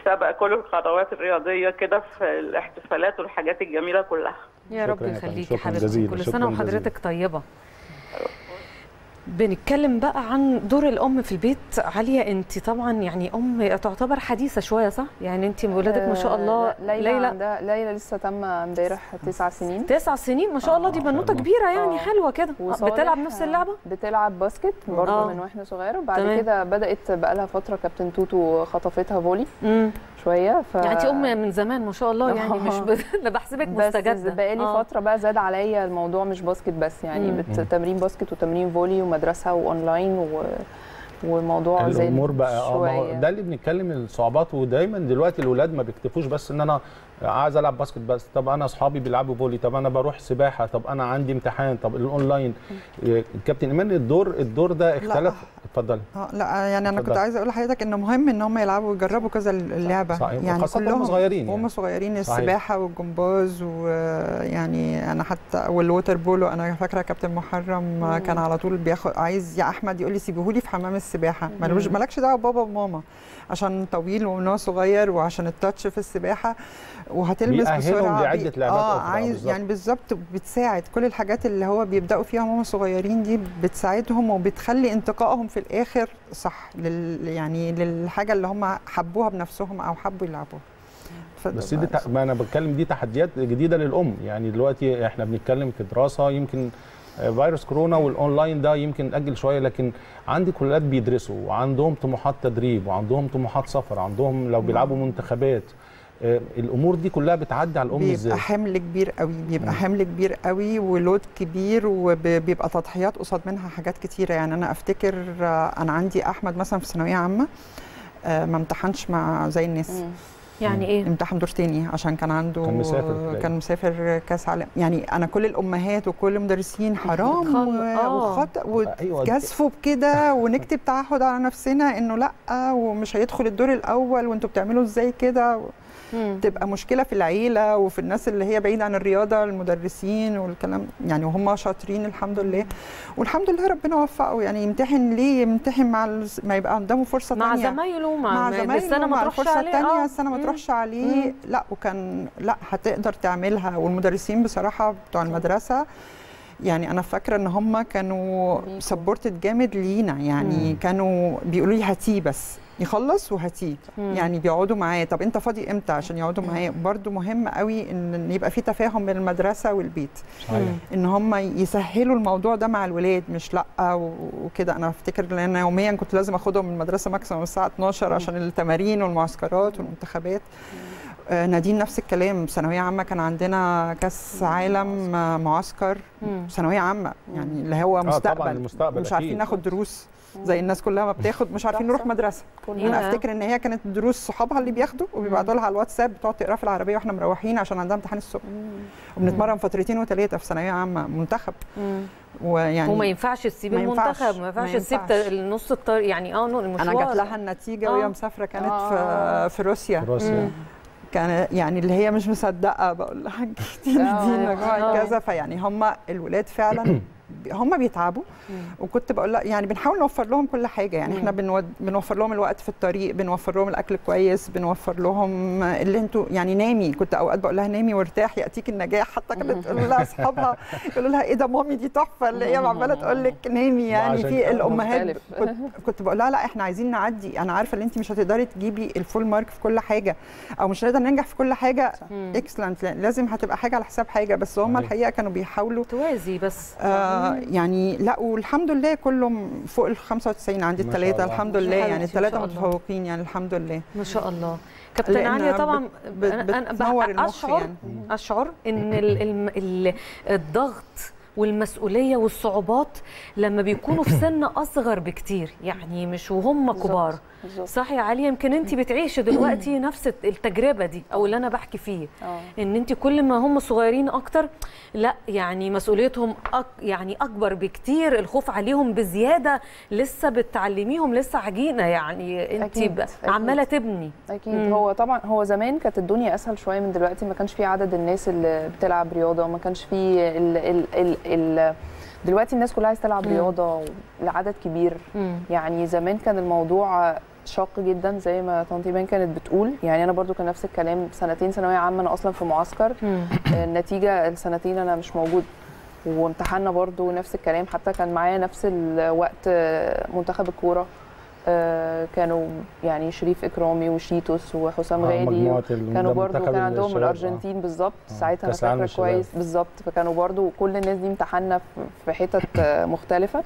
سابقه كل القنوات الرياضية كده في الاحتفالات والحاجات الجميلة كلها. يا رب يخليكي حبيبتي. كل سنة. وحضرتك طيبة. بنتكلم بقى عن دور الأم في البيت. عليا انت طبعا يعني أم تعتبر حديثة شوية صح؟ يعني انت ولادك ما شاء الله. آه، ليلى ليلى. عندها ليلى لسه تم امبارح تسع سنين. تسع سنين؟ ما شاء الله دي آه، بنوتة. كبيرة يعني آه. حلوة كده. وصالح بتلعب نفس اللعبة؟ بتلعب basket برضه آه. من وإحنا صغيره وبعد. كده بدأت بقى لها فترة كابتن توتو خطفتها volley. شوية ف يعني انت ام من زمان ما شاء الله [LAUGHS] يعني مش ب... [LAUGHS] لا بحسبك بس مستجدة بقى لي آه. فترة بقى زاد عليا الموضوع مش basket بس يعني. بت... تمرين basket وتمرين volley ومدرسة وأونلاين و... والموضوع زاد الأمور بقى آه هو شوية. ده اللي بنتكلم الصعوبات ودايما دلوقتي الأولاد ما بيكتفوش بس إن أنا عايز ألعب basket بس. طب أنا أصحابي بيلعبوا volley. طب أنا بروح سباحة. طب أنا عندي امتحان. طب الأونلاين. إيه، كابتن ايمان الدور الدور ده اختلف؟ اتفضلي. آه لا يعني أنا كنت. عايزه أقول لحضرتك إنه مهم إن هم يلعبوا ويجربوا كذا اللعبة. صحيح. يعني وخاصة وهم كلهم صغيرين يعني. وهم صغيرين. السباحة والجمباز ويعني أنا حتى وال water polo. أنا فاكرة كابتن محرم مم. كان على طول بياخد عايز يا أحمد يقول لي سيبيهولي في حمام السباحة. ملوش مالكش دعوة بابا وماما. عشان طويل ومن هو صغير وعشان ال touch في السباحة. وهتلمس بسرعة لعدة لعبات آه عايز بالظبط. يعني بالظبط بتساعد. كل الحاجات اللي هو بيبدأوا فيها وهم صغيرين دي بتساعدهم وبتخلي انتقائهم في الآخر صح لل يعني للحاجة اللي هم حبوها بنفسهم أو حبوا يلعبوها. بس دي ما أنا بتكلم دي تحديات جديدة للأم. يعني دلوقتي إحنا بنتكلم كدراسه يمكن آه، فيروس كورونا والأونلاين ده يمكن أجل شوية لكن عندك ولاد بيدرسوا وعندهم طموحات تدريب وعندهم طموحات سفر عندهم لو بيلعبوا منتخبات. آه، الأمور دي كلها بتعدي على الأم بيبقى إزاي؟ حمل كبير قوي بيبقى. حمل كبير قوي ولود كبير وبيبقى تضحيات قصاد منها حاجات كتيرة. يعني أنا أفتكر آه، أنا عندي أحمد مثلا في ثانوية عامة آه، ما امتحنش مع زي الناس. مم. يعني إيه؟ امتحن دور تاني؟ عشان كان عنده كان مسافر. كان مسافر كاس عالم. يعني أنا كل الأمهات وكل المدرسين حرام آه. وخطا أيوة وجازفوا بكده ونكتب تعهد على نفسنا إنه لأ ومش هيدخل الدور الأول وأنتوا بتعملوا إزاي كده؟ مم. تبقى مشكلة في العيلة وفي الناس اللي هي بعيدة عن الرياضة المدرسين والكلام يعني وهم شاطرين الحمد لله والحمد لله ربنا وفقه يعني يمتحن ليه يمتحن مع ما يبقى قدامه فرصة مع تانية زمايله مع, مع السنة زمايله ما تروحش الفرصه الثانية. السنة ما. تروحش عليه مم. لا وكان لا هتقدر تعملها والمدرسين بصراحة بتوع المدرسة يعني أنا فاكرة إن هم كانوا. سبورتد جامد لينا يعني مم. كانوا بيقولوا لي هاتيه بس يخلص وهاتيه يعني بيقعدوا معاه طب انت فاضي إمتى؟ عشان يقعدوا معاه برضو مهم قوي إن إن يبقى في تفاهم بين المدرسة والبيت. صحيح. إن هم يسهلوا الموضوع ده مع الولاد مش لأ وكده. أنا أفتكر إن أنا يوميا كنت لازم أخدهم من المدرسة ماكسيموم الساعة 12 عشان التمارين والمعسكرات والمنتخبات. آه، نادين نفس الكلام. ثانوية عامة كان عندنا كأس عالم آه، معسكر. ثانوية عامة. يعني اللي هو آه، طبعاً مستقبل. المستقبل مش عارفين. ناخد دروس. زي الناس كلها ما بتاخد مش عارفين نروح. مدرسة كلنا أنا. أفتكر إن هي كانت دروس صحابها اللي بياخدوا وبيبعتوا لها على الواتساب بتقعد تقرا في العربية وإحنا مروحين عشان عندها امتحان الصبح وبنتمرن فترتين وثلاثه في ثانوية عامة منتخب ويعني وما ينفعش تسيب ما ينفعش. المنتخب ما ينفعش تسيب. النص الطريق يعني آه المشوار أنا جات لها النتيجة آه. وهي مسافرة كانت آه. في في روسيا روسيا كان يعني اللي هي مش مصدقة بقول لها جيتي آه. دي آه. كذا فيعني هم الولاد فعلا [CLEARS THROAT] هم بيتعبوا. وكنت بقول لها يعني بنحاول نوفر لهم كل حاجة. يعني إحنا بنوفر لهم الوقت في الطريق بنوفر لهم الأكل كويس بنوفر لهم اللي أنتوا يعني نامي. كنت أوقات بقول لها نامي وارتاحي يأتيك النجاح. حتى كانت تقول لها أصحابها [LAUGHS] يقولوا لها إيه ده مامي دي تحفة اللي هي عمالة تقول لك نامي. يعني في الأمهات. كنت كنت بقول لها لأ إحنا عايزين نعدي. أنا عارفة إن انت مش هتقدري تجيبي الفول مارك في كل حاجة أو مش هنقدر ننجح في كل حاجة. اكسلنت لازم هتبقى حاجة على حساب حاجة. بس هم. الحقيقة كانوا بيحاولوا. توازي بس. آه يعني لا والحمد لله كلهم فوق ال 95 عندي الثلاثه. الحمد لله يعني الثلاثه. متفوقين يعني الحمد لله ما شاء الله كابتن عليا طبعا بت- أنا أشعر يعني. أشعر إن ال ال ال الضغط والمسؤولية والصعوبات لما بيكونوا في سن أصغر بكتير. يعني مش وهم كبار. صح يا علي يمكن انت بتعيشي دلوقتي [CLEARS THROAT] نفس التجربة دي أو اللي أنا بحكي فيه. آه. إن انت كل ما هم صغيرين أكتر لأ يعني مسؤوليتهم أك يعني أكبر بكتير. الخوف عليهم بزيادة. لسه بتعلميهم لسه عجينة. يعني انت. عمالة تبني. أكيد. مم. هو طبعا هو زمان كانت الدنيا أسهل شوية من دلوقتي. ما كانش في عدد الناس اللي بتلعب رياضة ما كانش في ال ال ال ال دلوقتي الناس كلها عايزة تلعب مم. رياضة لعدد كبير. يعني زمان كان الموضوع شاق جدا زي ما طنط ايمان كانت بتقول. يعني أنا برضو كان نفس الكلام سنتين ثانوية عامة أنا أصلا في معسكر. النتيجة السنتين أنا مش موجود. وامتحاننا برضو نفس الكلام حتى كان معايا نفس الوقت منتخب الكورة. آه، كانوا يعني شريف إكرامي وشيتوس وحسام آه، غالي كانوا برضو كان عندهم الشباب، آه. الأرجنتين بالظبط. آه، ساعتها أنا فاكرة. كويس. بالظبط. فكانوا برضو كل الناس دي امتحاننا في- في حتت آه، مختلفة.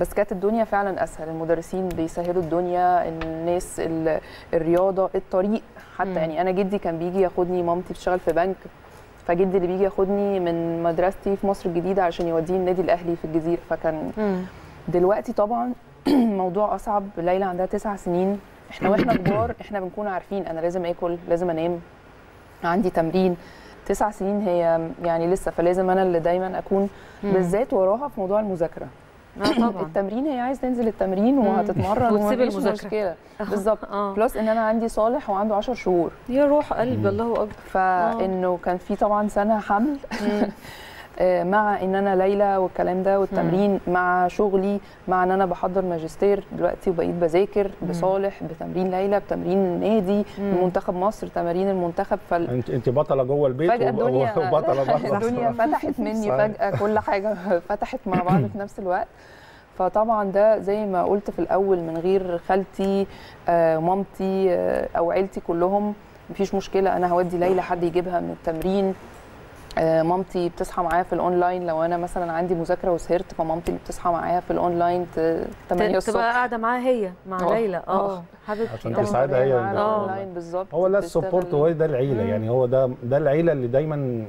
بس كانت الدنيا فعلا أسهل. المدرسين بيسهلوا الدنيا الناس ال- الرياضة الطريق. حتى. يعني أنا جدي كان بيجي ياخدني مامتي بتشتغل في بنك فجدي اللي بيجي ياخدني من مدرستي في مصر الجديدة عشان يوديني النادي الأهلي في الجزيرة. فكان دلوقتي طبعا [CLEARS THROAT] الموضوع أصعب. ليلى عندها تسع سنين. إحنا وإحنا كبار [CLEARS THROAT] إحنا بنكون عارفين أنا لازم آكل لازم أنام. عندي تمرين. تسع سنين هي يعني لسه فلازم أنا اللي دايما أكون بالذات وراها في موضوع المذاكرة. آه طبعا. التمرين هي عايز تنزل التمرين وهتتمرن وتسيب. مشكلة. بالظبط. آه. بلس إن أنا عندي صالح وعنده 10 شهور. يا روح قلبي الله أكبر. فإنه كان في طبعا سنة حمل. آه، [LAUGHS] مع إن أنا ليلى والكلام ده والتمرين مع شغلي مع إن أنا بحضر ماجستير دلوقتي وبقيت بذاكر بصالح بتمرين ليلى بتمرين النادي منتخب مصر تمارين المنتخب فال انت انت بطلة جوه البيت فجأة الدنيا [LAUGHS] وبطلة بره. [LAUGHS] الدنيا فتحت مني صحيح. فجأة كل حاجة [LAUGHS] فتحت مع بعض في نفس الوقت. فطبعا ده زي ما قلت في الأول من غير خالتي آه، مامتي آه، أو عيلتي كلهم مفيش مشكلة. أنا هودي ليلى حد يجيبها من التمرين. آه، مامتي بتصحى معايا في الأونلاين. لو أنا مثلا عندي مذاكرة وسهرت فمامتي اللي بتصحى معايا في الأونلاين ت- 8 تبقى الصبح. قاعدة معاها هي مع آه. ليلى آه. آه. حبيبتي عشان آه. تساعدها هي معانا آه. اونلاين بالظبط. هو ده ال support هو ده العيلة. يعني هو ده ده العيلة اللي دايما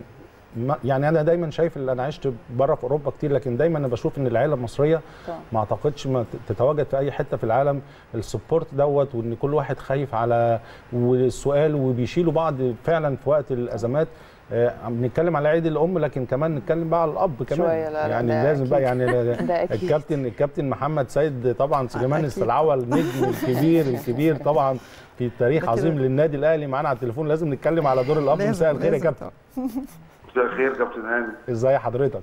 ما يعني أنا دايما شايف اللي أنا عشت بره في أوروبا كتير لكن دايما أنا بشوف إن العيلة المصرية طبعاً. ما أعتقدش ما تتواجد في أي حتة في العالم. ال support دوت وإن كل واحد خايف على والسؤال وبيشيلوا بعض فعلا في وقت الأزمات. آه، عم بنتكلم على عيد الأم لكن كمان نتكلم بقى على الأب كمان شوية، لا، لا، يعني ده لازم بقى أكيد. يعني [LAUGHS] ده أكيد. الكابتن الكابتن محمد سيد طبعا سليمان أكيد. السلعوة النجم [LAUGHS] الكبير الكبير طبعا في تاريخ عظيم. للنادي الأهلي معانا على التليفون لازم نتكلم على دور الأب مساء الخير يا كابتن. [LAUGHS] مساء الخير كابتن هاني إزاي حضرتك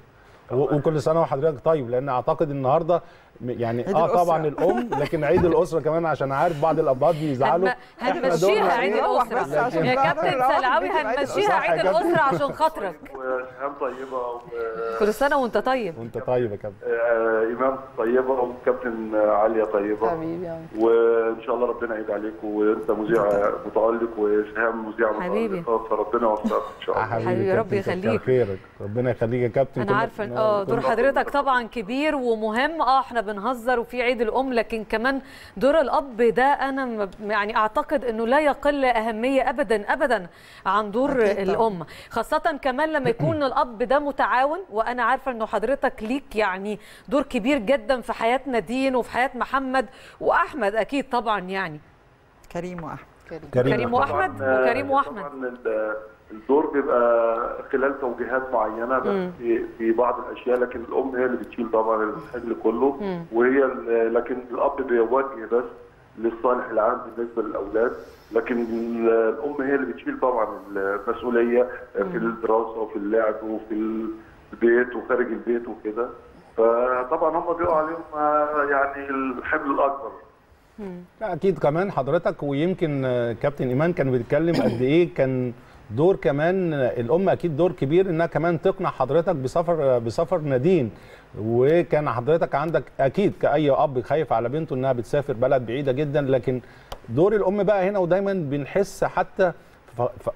وكل سنة وحضرتك طيب لأن أعتقد النهارده يعني آه الأسرة. طبعا الأم لكن عيد الأسرة كمان عشان عارف بعض الابهات بيزعلوا. هنمشيها عيد إيه؟ الأسرة. يا كابتن بعيد هنمشيها عيد كابتن. الأسرة عشان خاطرك. [LAUGHS] وسهام طيبة و كل سنة وأنت طيب. وأنت طيب يا كابتن. آه، ايمان طيبة وكابتن عاليه طيبة. حبيبي وإن شاء الله ربنا يعيد عليك وأنت مذيع متألق وسهام مذيع حبيبي. متالقه فربنا يوفقك إن شاء الله. [LAUGHS] حبيبي، يا ربي كتر يخليك. خيرك. ربنا يخليك يا كابتن. أنا عارفة آه دور حضرتك طبعا كبير ومهم. آه إحنا بنهزر وفي عيد الأم لكن كمان دور الأب ده أنا يعني أعتقد إنه لا يقل أهمية ابدا ابدا عن دور. الأم. خاصة كمان لما يكون [CLEARS THROAT] الأب ده متعاون وأنا عارفة إنه حضرتك ليك يعني دور كبير جدا في حياة نادين وفي حياة محمد وأحمد أكيد طبعا يعني. كريم وأحمد. كريم وأحمد طبعاً، وكريم وأحمد. الدور بيبقى خلال توجيهات معينة بس. في في بعض الأشياء لكن الأم هي اللي بتشيل طبعا الحمل كله. مم. وهي لكن الأب بيوجه بس للصالح العام بالنسبة للأولاد. لكن ال- الأم هي اللي بتشيل طبعا المسؤولية في الدراسة وفي اللعب وفي البيت وخارج البيت وكده. فطبعا هم بيقعوا عليهم آه، يعني الحمل الأكبر. لا أكيد كمان حضرتك ويمكن آه، كابتن إيمان كان بيتكلم قد إيه كان دور كمان الأم أكيد دور كبير إنها كمان تقنع حضرتك بسفر بسفر نادين. وكان حضرتك عندك أكيد كأي أب خايف على بنته إنها بتسافر بلد بعيدة جدا. لكن دور الأم بقى هنا ودايما بنحس حتى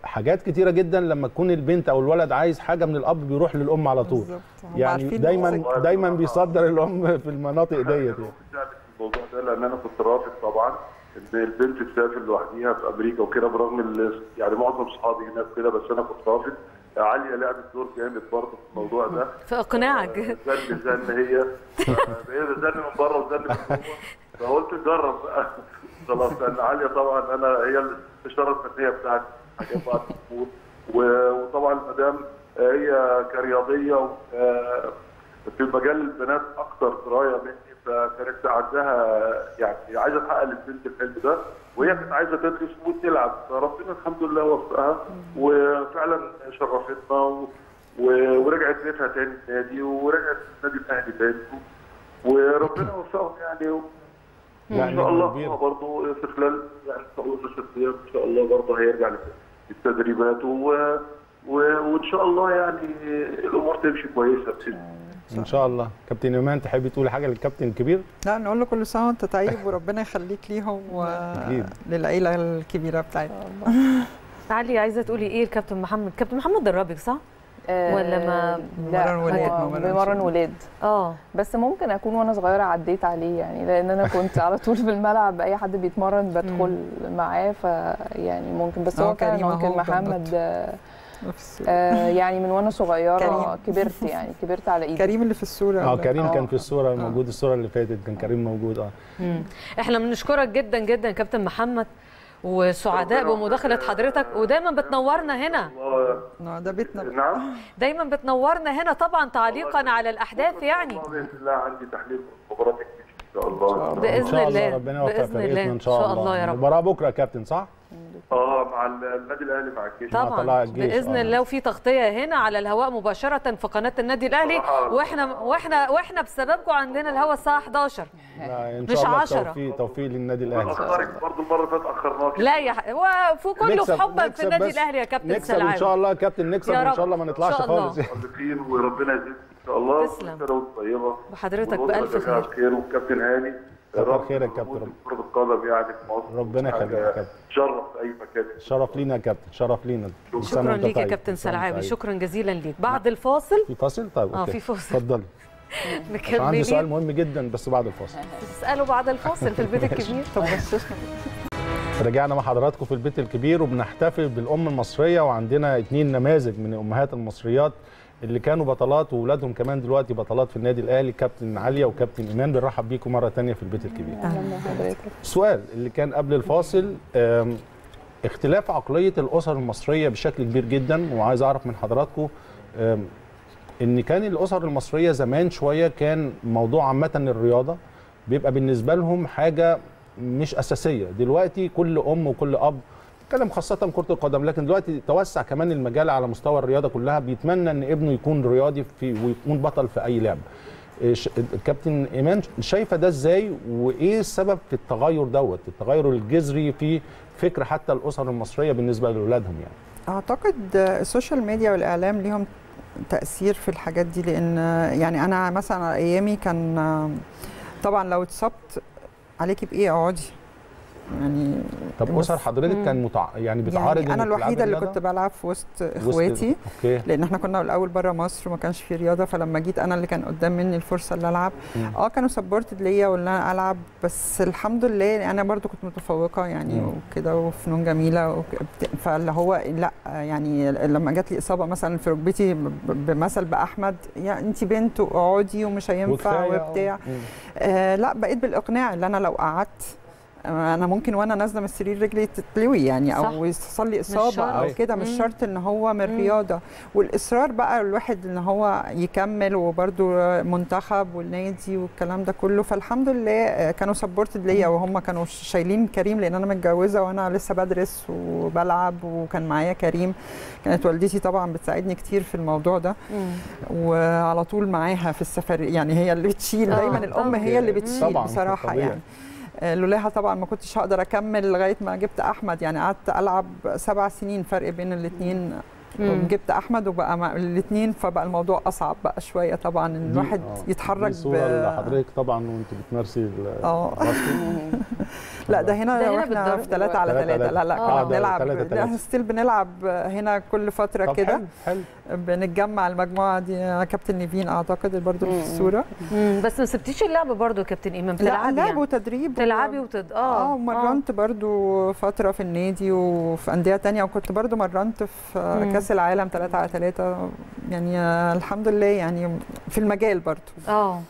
حاجات كتيرة جدا لما تكون البنت أو الولد عايز حاجة من الأب بيروح للأم على طول. يعني دايما. دايما بيصدر الأم في المناطق ديت يعني. الموضوع ده لأن أنا كنت رافض طبعا. إن البنت تسافر لوحديها في أمريكا وكده برغم يعني معظم اصحابي هناك كده بس أنا كنت رافض. عالية لعبت دور جامد برضه في الموضوع ده. في إقناعك. زن زن هي. هي زن من بره وزن من جوه. فقلت نجرب بقى. [LAUGHS] خلاص لأن عالية طبعا أنا هي الاستشاره الفنيه بتاعتي حاجات بعض الأمور. و- وطبعا المدام هي كرياضية آه، في مجال البنات أكثر دراية مني. فكانت عندها يعني عايزة تحقق للبنت الحلم ده وهي كانت عايزة تدرس وتلعب. فربنا الحمد لله وفقها وفعلا شرفتنا و... و... ورجعت بيتها تاني النادي ورجعت النادي الأهلي تاني. وربنا وفقهم يعني. و... لا، ان شاء الله برضه في خلال يعني 10 أيام إن شاء الله برضه هيرجع للتدريبات و... و... وإن شاء الله يعني الأمور تمشي كويسة بإذن إن شاء الله. كابتن ايمان تحبي تقولي حاجة للكابتن الكبير؟ لا نقول له كل سنة وأنت طيب [LAUGHS] وربنا يخليك ليهم. وللعيله الكبيرة بتاعتنا علي عايزة تقولي إيه الكابتن محمد؟ كابتن محمد دربك صح؟ آه، ولا ما- لا بيمرن ولاد، بيمرن ولاد آه. بس ممكن أكون وأنا صغيرة عديت عليه يعني لأن أنا كنت على طول في الملعب أي حد بيتمرن بدخل معاه فيعني ممكن بس هو كان ممكن محمد آه،. آه، يعني من وأنا صغيرة كريم. كبرت يعني كبرت على إيدي كريم اللي في الصورة آه؟ كريم آه. كان في الصورة موجود الصورة اللي فاتت كان كريم موجود آه مم. إحنا بنشكرك جدا جدا كابتن محمد وسعداء بمداخلة حضرتك ودايما بتنورنا هنا الله آه، ده بيتنا. نعم دايما بتنورنا هنا طبعا تعليقا على الأحداث يعني الله بإذن الله عندي تحليل مباراه الجيش إن شاء الله شاء الله ربنا يوفق بإذن فريقنا الله إن شاء الله المباراه بكرة يا كابتن صح آه مع النادي الأهلي مع الجيش طبعا بإذن آه. الله وفي تغطية هنا على الهواء مباشرة في قناة النادي الأهلي وإحنا وإحنا وإحنا بسببكم عندنا الهواء الساعة 11 لا إن مش شاء الله عشرة. توفيق توفيق للنادي الأهلي اخرك برضه المره اللي فاتت أخرناك لا يا ح... وفي كله في حبك في النادي. الأهلي يا كابتن نكسب إن شاء الله يا كابتن نكسب يا رب. شاء الله ما إن نطلعش شاء الله. خالص وربنا يزيدك إن شاء الله تسلم. جميعاً خير. خير والكابتن هاني كتر خيرك موجود كابتن. في كرة القدم يعني في مصر. ربنا يخليك يا حاجة كابتن. تشرف في أي مكان. شرف لينا يا كابتن شرف لينا. شكرا ليك يا طيب. كابتن سلعاوي طيب. شكرا جزيلا ليك. بعد الفاصل؟ في فاصل؟ طيب آه في فاصل. اتفضلي. [LAUGHS] عشان عندي سؤال مكملين مهم جدا بس بعد الفاصل. تسألوا بعد الفاصل في البيت الكبير. طب [LAUGHS] رجعنا مع حضراتكم في البيت الكبير وبنحتفل بالام المصرية وعندنا اتنين نماذج من الامهات المصريات. اللي كانوا بطلات واولادهم كمان دلوقتي بطلات في النادي الأهلي كابتن عليا وكابتن إيمان بنرحب بيكم مرة تانية في البيت الكبير. أهلا بحضرتك السؤال اللي كان قبل الفاصل اختلاف عقلية الأسر المصرية بشكل كبير جدا وعايز أعرف من حضراتكم إن كان الأسر المصرية زمان شوية كان موضوع عامة الرياضة بيبقى بالنسبة لهم حاجة مش أساسية. دلوقتي كل أم وكل أب اتكلم خاصة كرة القدم لكن دلوقتي توسع كمان المجال على مستوى الرياضة كلها بيتمنى إن ابنه يكون رياضي في ويكون بطل في أي لعبة. كابتن إيمان شايفة ده إزاي؟ وإيه السبب في التغير دوت التغير الجذري في فكر حتى الأسر المصرية بالنسبة لأولادهم يعني؟ أعتقد ال social media والإعلام ليهم تأثير في الحاجات دي لأن يعني أنا مثلا أيامي كان طبعا لو اتصبت عليكي بإيه؟ أقعدي. يعني طب أسر حضرتك كان متع... يعني بتعارض يعني أنا الوحيدة اللي كنت بلعب في وسط إخواتي okay لأن إحنا كنا الأول بره مصر وما كانش في رياضة فلما جيت أنا اللي كان قدام مني الفرصة اللي ألعب مم. آه كانوا supported ليا وإن أنا ألعب بس الحمد لله أنا برضو كنت متفوقة يعني. وكده وفنون جميلة وك... فاللي هو لأ يعني لما جات لي إصابة مثلا في ركبتي بمثل بأحمد يعني أنت بنت واقعدي ومش هينفع. وبتاع مم. آه لأ بقيت بالإقناع اللي أنا لو قعدت آه، أنا ممكن وأنا نازلة من السرير رجلي تتلوي يعني أو. يحصل لي إصابة شرط. أو كده مش. شرط إن هو من مم. الرياضه والإصرار بقى الواحد إن هو يكمل وبرده منتخب والنادي والكلام ده كله فالحمد لله آه، كانوا سبورتد ليا وهم كانوا شايلين كريم لأن أنا متجوزة وأنا لسه بدرس وبلعب وكان معايا كريم كانت والدتي طبعا بتساعدني كتير في الموضوع ده مم. وعلى طول معاها في السفر يعني هي اللي بتشيل آه، دايما الأم. هي اللي بتشيل بصراحة. يعني لولاها طبعا ما كنتش هقدر أكمل لغاية ما جبت أحمد يعني قعدت ألعب سبع سنين فرق بين الاثنين. جبت أحمد وبقى مع الاثنين فبقى الموضوع أصعب بقى شوية طبعا إن الواحد آه. يتحرك دي صورة لحضرتك طبعا وأنت بتمارسي ال- آه. لا ده هنا ده هنا وإحنا بالضرب في ثلاثة على تلاتة ثلاثة على- لا لا آه. كنا بنلعب لا تلاتة. ستيل بنلعب هنا كل فترة طب كده حلو حلو بنتجمع المجموعة دي كابتن نيفين أعتقد برضو في مم. بس ما سبتيش اللعب برضو يا كابتن إيمان لا بتلعبي لعب يعني. وتدريب بتلعبي وتد آه آه مرنت برضو فترة في النادي وفي أندية تانية وكنت برضو مرنت في كأس العالم 3 على 3 يعني الحمد لله يعني في المجال برضو. آه.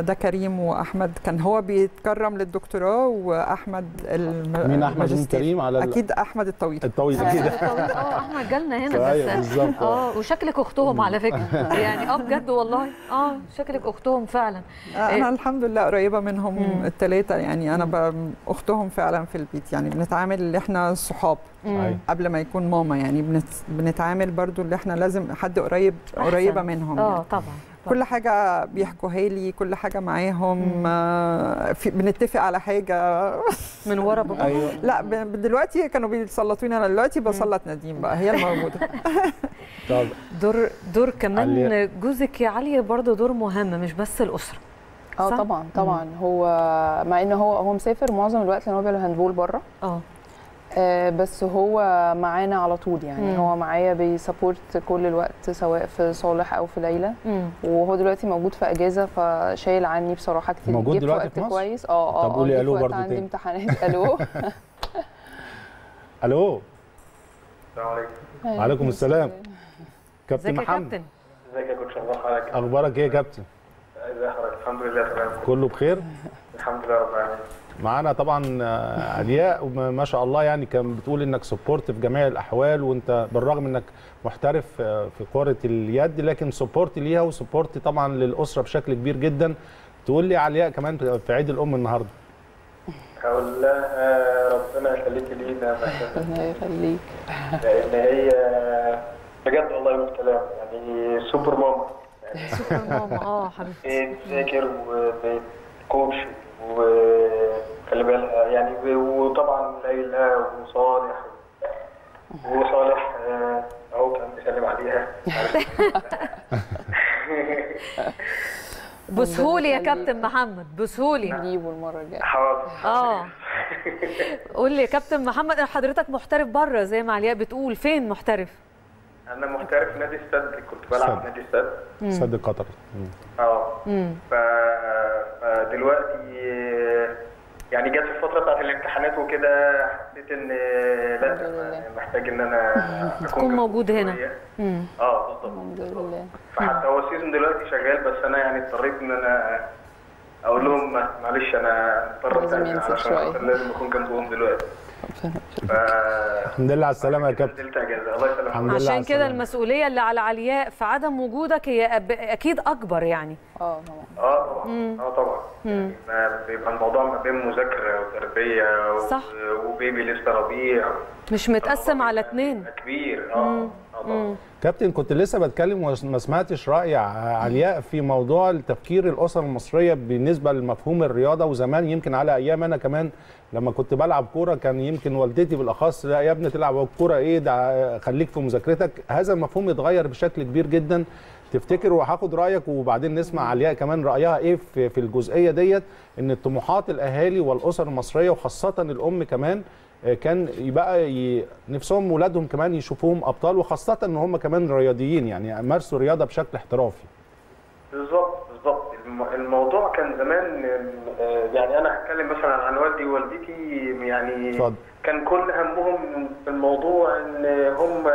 ده كريم وأحمد. كان هو بيتكرم للدكتوراه وأحمد الم- مين أحمد؟ مين. كريم على أكيد أحمد الطويل. الطويل أكيد. أه أحمد جالنا هنا أيوه بس. بالظبط. أه وشكلك أختهم على فكرة. [LAUGHS] يعني أه بجد والله. أه شكلك أختهم فعلا. آه، أنا إيه؟ الحمد لله قريبة منهم مم. الثلاثة يعني أنا ب- أختهم فعلا في البيت. يعني بنتعامل اللي إحنا صحاب. قبل ما يكون ماما. يعني بنت... بنتعامل برضو اللي إحنا لازم حد قريب. قريبة منهم أه يعني. طبعا. كل حاجة بيحكوها لي كل حاجة معاهم مم. آه، في بنتفق على حاجة. [LAUGHS] من ورا بابا؟ أيوه. لا ب- دلوقتي كانوا بيسلطوني أنا دلوقتي بسلط نديم بقى هي الموجودة. [LAUGHS] طب. دور دور كمان عليا. جوزك يا علي برضه دور مهم مش بس الأسرة. آه؟ طبعا طبعا. هو مع إن هو هو مسافر معظم الوقت لأن هو بيلعب هاندبول بره. آه. بس هو معانا على طول يعني. مم. هو معايا بيسابورت كل الوقت سواء في صالح أو في ليلى. وهو دلوقتي موجود في أجازة فشايل عني بصراحة كتير. موجود دلوقتي وقت في مصر؟ كويس. آه آه طب آه، قولي وقت برضه عندي. امتحانات. [LAUGHS] ألو؟ [LAUGHS] ألو؟ السلام عليكم. وعليكم السلام. كابتن ازيك يا محمد. كابتن؟ ازيك يا coach الله حضرتك أخبارك إيه يا كابتن؟ ازي حضرتك؟ الحمد لله تمام. كله بخير؟ الحمد لله رب العالمين. معانا طبعا آه، علياء وما ما شاء الله يعني كان بتقول إنك support في جميع الأحوال وأنت بالرغم إنك محترف آه، في كرة اليد لكن support ليها و support طبعا للأسرة بشكل كبير جدا. تقول لي علياء كمان في عيد الأم النهارده. هقول لها ربنا يخليكي لينا ربنا يخليك. لأن هي بجد والله من الكلام يعني سوبر ماما سوبر ماما آه حبيبتي. بتذاكر وبتكوتش وخلي بالها يعني وطبعا ليلى وصالح. وصالح آه، أهو كان بيسلم عليها. [LAUGHS] بسهولي يا. كابتن محمد بسهولي نجيبه المرة الجاية. حاضر. آه. قول لي يا كابتن محمد حضرتك محترف بره زي ما علياء بتقول فين محترف؟ أنا محترف في نادي السد كنت بلعب في السد. نادي السد. صدق قطر. آه. فدلوقتي يعني جت الفترة بتاعت الامتحانات وكده حسيت إن لا. محتاج إن أنا [LAUGHS] أكون موجود هنا. آه بالظبط الحمد لله فحتى هو السيزون دلوقتي شغال بس أنا يعني اضطريت إن أنا أقول لهم معلش أنا لازم علشان شوية. خاطر لازم أكون جنبهم دلوقتي الحمد لله على السلامة يا كابتن. الله يسلمك. الحمد لله على عشان كده. المسؤولية اللي على علياء في عدم وجودك هي أكيد أكبر يعني. آه طبعا. آه طبعا. آه طبعا. ما بيبقى الموضوع ما بين مذاكرة وتربية صح. وبيبي لسه رضيع. مش متقسم على اتنين. كبير. آه. طبعا. كابتن كنت لسه بتكلم وما سمعتش رأي علياء في موضوع التفكير الاسر المصرية بالنسبة لمفهوم الرياضة وزمان يمكن على أيام أنا كمان لما كنت بلعب كورة كان يمكن والدتي بالأخص لا يا ابني تلعب كورة إيه ده خليك في مذاكرتك. هذا المفهوم اتغير بشكل كبير جدا. تفتكر وهاخد رأيك وبعدين نسمع علياء كمان رأيها إيه في الجزئية ديت إن طموحات الأهالي والأسر المصرية وخاصة الأم كمان كان يبقى ي... نفسهم ولادهم كمان يشوفوهم أبطال وخاصة إن هم كمان رياضيين يعني مارسوا رياضة بشكل احترافي. بالظبط بالظبط. الم- الموضوع كان زمان آه، يعني أنا هتكلم مثلا عن والدي ووالدتي يعني اتفضل. كان كل همهم في الموضوع إن هم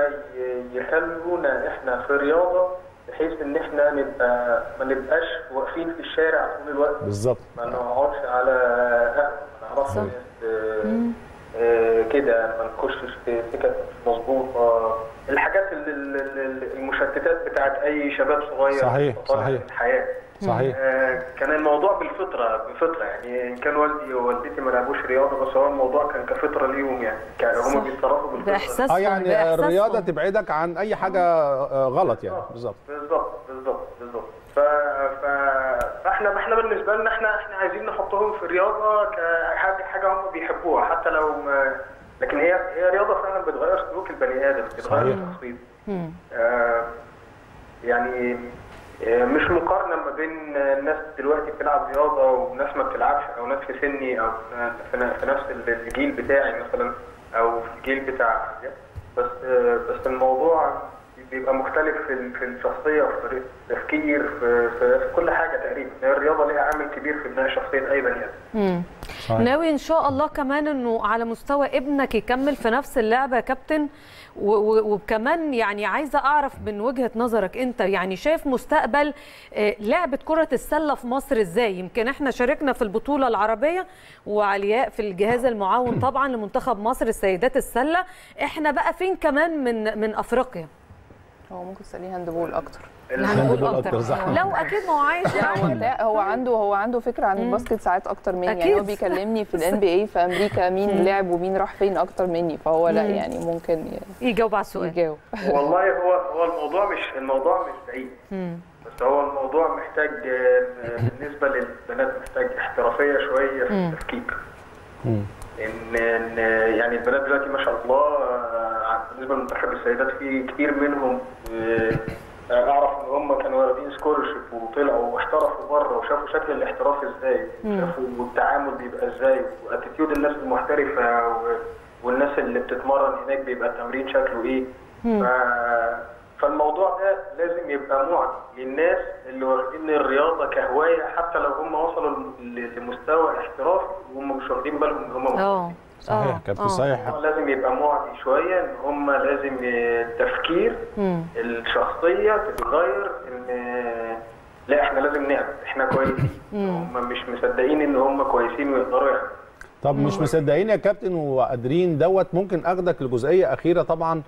يخلونا إحنا في رياضة بحيث إن إحنا نبقى ما نبقاش واقفين في الشارع طول الوقت. بالظبط. ما نقعدش على قهوه ما نعرفش آه، آه، كده ما نخشش في سكك مش مظبوطه الحاجات ال- ال- ال- المشتتات بتاعت أي شباب صغير صحيح، صحيح. الحياة. صحيح. آه، كان الموضوع بالفطره بفطره يعني إن كان والدي ووالدتي ما لعبوش رياضة بس هو الموضوع كان كفطرة ليهم يعني. كان هم. بيتصرفوا بالفطرة. آه يعني بإحساسهم. الرياضة تبعدك عن أي حاجة آه، غلط يعني. بالظبط. بالظبط. بالظبط بالظبط ف... ف... فاحنا إحنا بالنسبة لنا إحنا إحنا عايزين نحطهم في رياضة كحاجه حاجة هم بيحبوها حتى لو ما لكن هي هي رياضة فعلا بتغير سلوك البني آدم بتغير. شخصيته آه يعني آه، مش مقارنة ما بين الناس دلوقتي بتلعب رياضة وناس ما بتلعبش أو ناس في سني أو في نفس الجيل بتاعي مثلا أو في الجيل بتاع بس آه، بس الموضوع بيبقى مختلف في في الشخصية وفي طريقة التفكير في, في, في كل حاجة تقريبا. هي الرياضة ليها عامل كبير في بناء شخصية اي بني آدم. ناوي إن شاء الله كمان إنه على مستوى ابنك يكمل في نفس اللعبة يا كابتن؟ وكمان يعني عايزة أعرف من وجهة نظرك أنت يعني شايف مستقبل آه، لعبة كرة السلة في مصر إزاي؟ يمكن إحنا شاركنا في البطولة العربية وعلياء في الجهاز المعاون طبعا لمنتخب مصر السيدات السلة. إحنا بقى فين كمان من من أفريقيا؟ هو ممكن تسأليه handball أكتر. هنقول handball أكتر، صح. لو أكيد ما هو عايز لا هو يعني عنده هو عنده فكرة عن ال basket ساعات أكتر مني. يعني. هو بيكلمني في ال NBA في أمريكا مين لعب ومين راح فين أكتر مني. فهو لا يعني ممكن يجاوب على السؤال. يجاوب. [LAUGHS] والله هو هو الموضوع مش الموضوع مش بعيد. بس هو الموضوع محتاج آه، بالنسبة للبنات محتاج احترافية شوية في التفكيك ان يعني البنات دلوقتي ما شاء الله آه، بالنسبة لمنتخب السيدات في كتير منهم آه، أعرف إن هم كانوا واخدين scholarship وطلعوا واحترفوا بره وشافوا شكل الاحتراف إزاي شافوا التعامل بيبقى إزاي و attitude الناس المحترفة والناس اللي بتتمرن هناك بيبقى التمرين شكله إيه ف... فالموضوع ده لازم يبقى معدي للناس اللي واخدين الرياضة كهواية حتى لو هم وصلوا لمستوى احترافي وهم مش واخدين بالهم إن هم آه. صحيح آه، كابتن آه. صحيح. لازم يبقى معدي شوية إن هم لازم التفكير الشخصية تتغير إن لا إحنا لازم نعمل إحنا كويسين. هم مش مصدقين إن هم كويسين ويقدروا يعملوا. طب مش مصدقين يا كابتن وقادرين دوت؟ ممكن أخدك لجزئية أخيرة طبعا.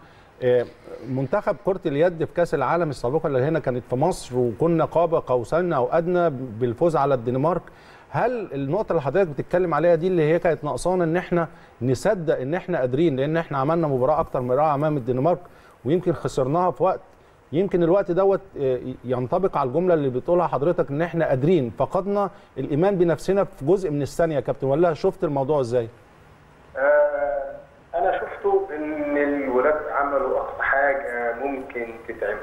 منتخب كرة اليد في كأس العالم السابقه اللي هنا كانت في مصر وكنا قاب قوسين أو أدنى بالفوز على الدنمارك. هل النقطة اللي حضرتك بتتكلم عليها دي اللي هي كانت ناقصانا إن إحنا نصدق إن إحنا قادرين؟ لأن إحنا عملنا مباراة أكتر من رائعة أمام الدنمارك ويمكن خسرناها في وقت يمكن الوقت دوت آه، ينطبق على الجملة اللي بتقولها حضرتك إن إحنا قادرين. فقدنا الإيمان بنفسنا في جزء من الثانية يا كابتن ولا شفت الموضوع إزاي؟ آه، أنا شفته إن الولاد عملوا أقصى حاجة ممكن تتعمل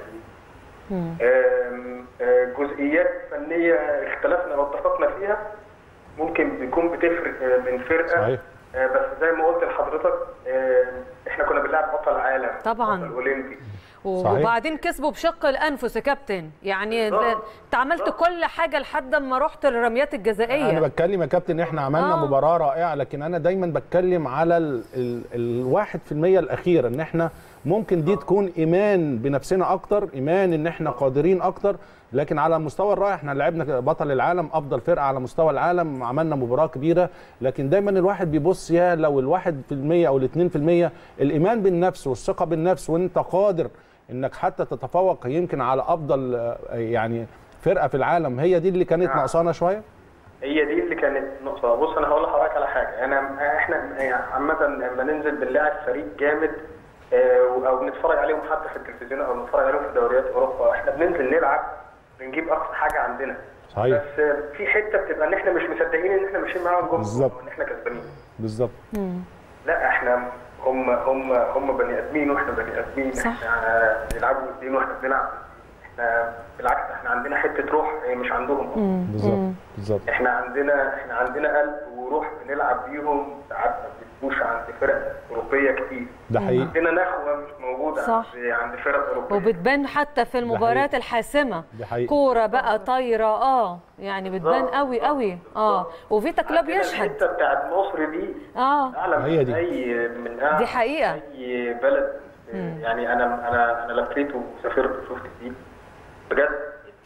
آه، جزئيات فنية اختلفنا واتفقنا فيها ممكن بيكون بتفرق آه، من فرقة صحيح. آه، بس زي ما قلت لحضرتك إحنا كنا بنلعب بطل عالم طبعاً. بطل أولمبي صحيح. وبعدين كسبوا بشق الأنفس يا كابتن يعني بالظبط. أنت عملت كل حاجة لحد ما رحت للرميات الجزائية أنا بتكلم يا كابتن إحنا عملنا آه. آه. مباراة رائعة لكن أنا دايما بتكلم على ال- ال- الواحد في المية الأخيرة إن إحنا ممكن دي تكون إيمان بنفسنا أكتر إيمان إن إحنا قادرين أكتر لكن على المستوى الرائع إحنا لعبنا بطل العالم أفضل فرقة على مستوى العالم عملنا مباراة كبيرة لكن دايما الواحد بيبص يا لو الواحد في المية أو الاثنين في المية الإيمان بالنفس والثقة بالنفس وانت قادر إنك حتى تتفوق يمكن على أفضل يعني فرقة في العالم. هي دي اللي كانت نعم. ناقصانا شوية؟ هي دي اللي كانت نقطة بص أنا هقول لحضرتك على حاجة. أنا إحنا يعني عامة لما ننزل بنلاعب فريق جامد آه، أو بنتفرج عليهم حتى في التلفزيون أو بنتفرج عليهم في دوريات أوروبا إحنا بننزل نلعب بنجيب أقصى حاجة عندنا. صحيح. بس في حتة بتبقى إن إحنا مش مصدقين إن إحنا ماشيين معاهم جوه بالظبط. إن إحنا كسبانين. بالظبط. لا إحنا هم هم هم بني آدمين وإحنا بني آدمين صح. إحنا بيلعبوا بالدين وإحنا بنلعب بالدين. إحنا بالعكس إحنا عندنا حتة روح هي مش عندهم. بالظبط بالظبط إحنا عندنا إحنا عندنا قلب وروح بنلعب بيهم ساعات بتبقوش عند فرق أوروبية كتير. ده حقيقي. عندنا نخوة مش موجودة صح. عند فرق أوروبية. وبتبان حتى في المباريات. الحاسمة. ده حقيقي. كورة بقى طايرة آه. يعني بتبان. قوي قوي آه. وفيتا كلوب يشهد. الحتة بتاعت مصر دي آه. اعلى هي من دي. اي من أعلى دي حقيقة. أي بلد. يعني أنا أنا أنا لفيت وسافرت وشفت دي بجد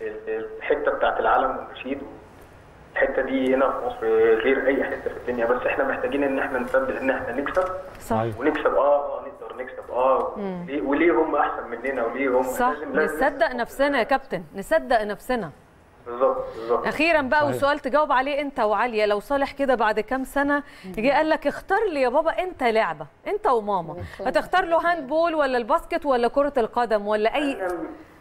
ال- الحتة بتاعت العالم والنشيد الحتة دي هنا في مصر غير أي حتة في الدنيا بس إحنا محتاجين إن إحنا نثبت إن إحنا نكسب. صح. صحيح ونكسب آه آه نقدر نكسب آه وليه- وليه هم أحسن مننا وليه هم صح. لازم لازم نصدق نفسنا يا كابتن. نصدق نفسنا. بالظبط بالظبط. أخيرا بقى صحيح. وسؤال تجاوب عليه أنت وعاليه لو صالح كده بعد كام سنة جه قال لك اختار لي يا بابا أنت لعبة أنت وماما. هتختار له handball ولا ال basket ولا كرة القدم ولا اي أنا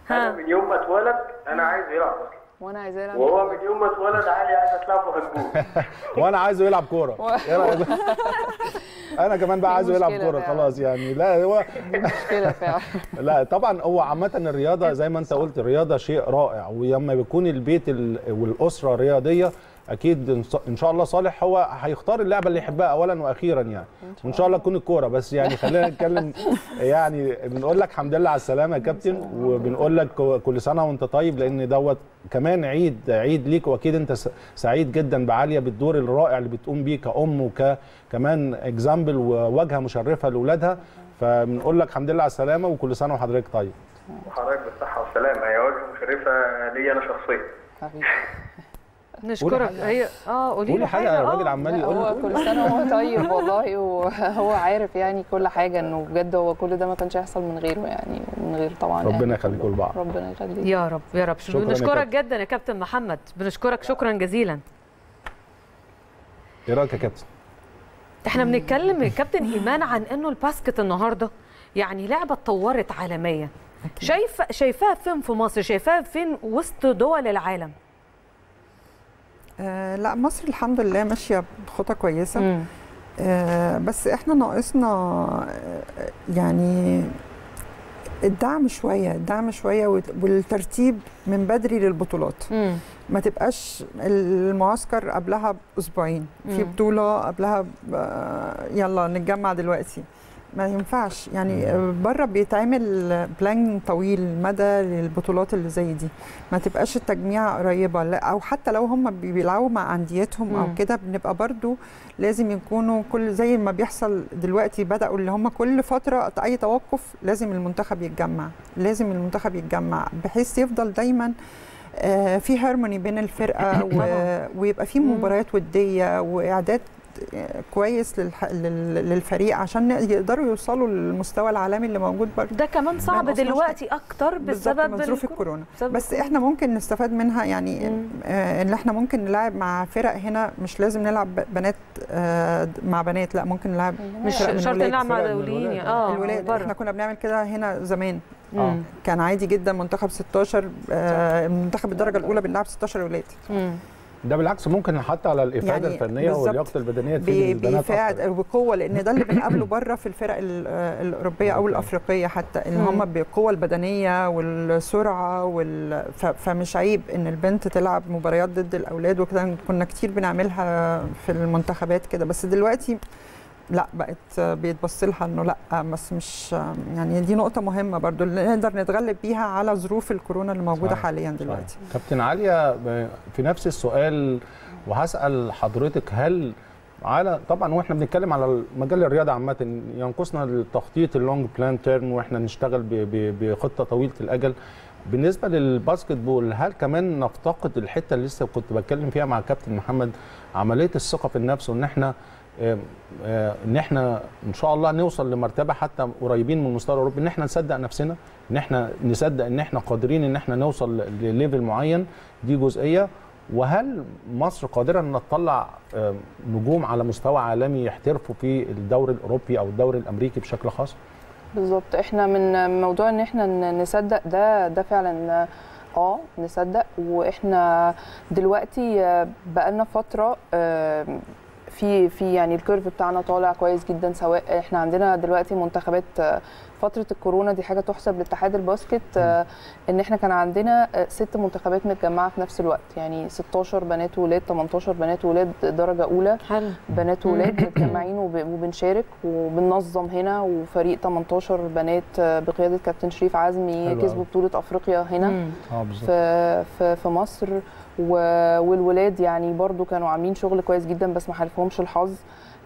ها. أنا من يوم ما اتولد أنا عايز يلعب basket. وأنا عايزاه ألعب وهو من يوم ما اتولد عادي عايز في handball [LAUGHS] وأنا عايزه يلعب كورة. [LAUGHS] إيه؟ [LAUGHS] أنا كمان بقى في عايزه يلعب كورة. خلاص يعني. لا هو مشكله فعلا؟ لا طبعا هو عامة الرياضة زي ما أنت قلت الرياضة شيء رائع. ولما بيكون البيت ال- والأسرة رياضية أكيد إن ص- إن شاء الله صالح هو هيختار اللعبة اللي يحبها أولا وأخيرا يعني. وإن شاء الله تكون الكورة. بس يعني خلينا نتكلم [LAUGHS] يعني بنقول لك الحمد لله على السلامة يا كابتن. وبنقول لك كل سنة وأنت طيب لأن دوت كمان عيد عيد ليك. وأكيد أنت س- سعيد جدا بعالية بالدور الرائع اللي بتقوم بيه كأم وكمان اكزامبل وواجهة مشرفة لأولادها. فبنقول لك الحمد لله على السلامة وكل سنة وحضرتك طيب. وحضرتك بالصحة والسلامة. هي وجهة مشرفة ليا أنا شخصيا. حبيبي. نشكرك. هي آه قولي قولي لي حاجة الراجل آه. عمال يقول هو لك كل سنة وهو طيب والله وهو عارف يعني كل حاجة إنه بجد هو كل ده ما كانش هيحصل من غيره يعني من غير طبعا ربنا أهله يخليكم. لبعض. ربنا يخليك يا رب يا رب شكراً بنشكرك كابتن. جدا يا كابتن محمد بنشكرك شكرا جزيلا إيه رأيك يا كابتن؟ إحنا بنتكلم يا كابتن إيمان عن إنه الباسكت النهارده يعني لعبة اتطورت عالميا شايفة شايفاها فين في مصر شايفاها فين وسط دول العالم آه لا مصر الحمد لله ماشية بخطى كويسة مم. آه بس إحنا ناقصنا آه، يعني الدعم شوية الدعم شوية وال- والترتيب من بدري للبطولات مم. ما تبقاش المعسكر قبلها بأسبوعين في. بطولة قبلها يلا نتجمع دلوقتي ما ينفعش يعني بره بيتعمل بلان طويل مدى للبطولات اللي زي دي ما تبقاش التجميع قريبة لا أو حتى لو هم بي- بيلعبوا مع أنديتهم أو. كده بنبقى برضو لازم يكونوا كل زي ما بيحصل دلوقتي بدأوا اللي هم كل فترة أي توقف لازم المنتخب يتجمع لازم المنتخب يتجمع بحيث يفضل دايما آه، في هارموني بين الفرقة [COUGHS] و... ويبقى في. مباريات ودية وإعداد كويس للح... لل... للفريق عشان يقدروا يوصلوا للمستوى العالمي اللي موجود برضه ده كمان صعب دلوقتي أكتر بسبب ظروف الكورونا. بس إحنا ممكن نستفاد منها يعني. آه، إن إحنا ممكن نلعب مع فرق هنا مش لازم نلعب بنات آه، مع بنات لأ ممكن نلعب مش شرط. نلعب مع دوليين آه الولاد بره. إحنا كنا بنعمل كده هنا زمان مم. كان عادي جدا منتخب 16 آه، منتخب الدرجة الأولى بنلعب 16 ولاد. ده بالعكس ممكن حتى على الإفادة يعني الفنية. واللياقه البدنية بي- البنات بيساعد. بقوة لأن ده اللي بنقابله [COUGHS] بره في الفرق ال- الأوروبية أو الأفريقية حتى مم. هم بالقوه البدنية والسرعة وال... ف... فمش عيب إن البنت تلعب مباريات ضد الأولاد وكده كنا كتير بنعملها في المنتخبات كده بس دلوقتي لا بقت بيتبص لها إنه لا بس مش يعني دي نقطة مهمة برضو اللي نقدر نتغلب بيها على ظروف الكورونا اللي موجودة صحيح. حاليا صحيح. دلوقتي كابتن عليا في نفس السؤال وهسأل حضرتك هل على طبعا وإحنا بنتكلم على مجال الرياضة عامة ينقصنا التخطيط ال long plan term وإحنا نشتغل بخطة طويلة الأجل بالنسبة لل basketball هل كمان نفتقد الحتة اللي لسه كنت بتكلم فيها مع كابتن محمد عملية الثقة في النفس وإن إحنا إن إحنا إن شاء الله نوصل لمرتبة حتى قريبين من المستوى الأوروبي إن إحنا نصدق نفسنا إن إحنا نصدق إن إحنا قادرين إن إحنا نوصل لل level معين دي جزئية. وهل مصر قادرة ان تطلع آه، نجوم على مستوى عالمي يحترفوا في الدوري الأوروبي أو الدوري الأمريكي بشكل خاص؟ بالظبط. إحنا من موضوع إن إحنا نصدق ده ده فعلا آه نصدق. وإحنا دلوقتي آه، بقالنا فترة آه، في في يعني ال curve بتاعنا طالع كويس جدا سواء إحنا عندنا دلوقتي منتخبات آه، فترة الكورونا دي حاجة تحسب لاتحاد الباسكت آه، إن إحنا كان عندنا آه، ست منتخبات متجمعة في نفس الوقت يعني 16 بنات وولاد 18 بنات وولاد درجة أولى حلو. بنات وولاد [COUGHS] متجمعين وب- وبنشارك وبننظم هنا وفريق 18 بنات بقيادة كابتن شريف عزمي كسبوا. بطولة أفريقيا هنا. آه في في مصر. والولاد يعني برضو كانوا عاملين شغل كويس جدا بس ما حالفهمش الحظ.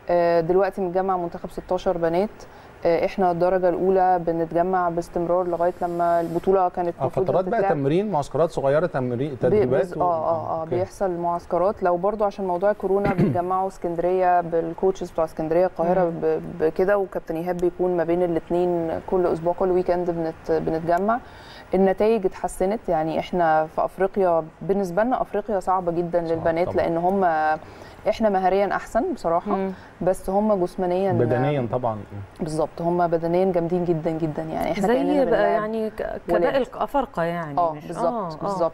آه، دلوقتي متجمع منتخب 16 بنات. آه، إحنا الدرجة الأولى بنتجمع باستمرار لغاية لما البطولة كانت آه المفروض فترات بقى. تمرين معسكرات صغيرة تمرين تدريبات بز- آه آه آه okay. بيحصل معسكرات. لو برضو عشان موضوع كورونا [COUGHS] بيتجمعوا اسكندرية بال coaches بتوع اسكندرية القاهرة بكده وكابتن إيهاب بيكون ما بين الاثنين كل أسبوع كل weekend بنت بنتجمع. النتائج اتحسنت يعني إحنا في أفريقيا بالنسبة لنا أفريقيا صعبة جدا صعب للبنات طبعاً. لأن هم إحنا مهريا أحسن بصراحة مم. بس هم جسمانيا بدنيا طبعا بالظبط هم بدنيا جامدين جدا جدا يعني إحنا زي بقى يعني. كباقي الافارقه يعني آه مش- بالظبط آه، آه.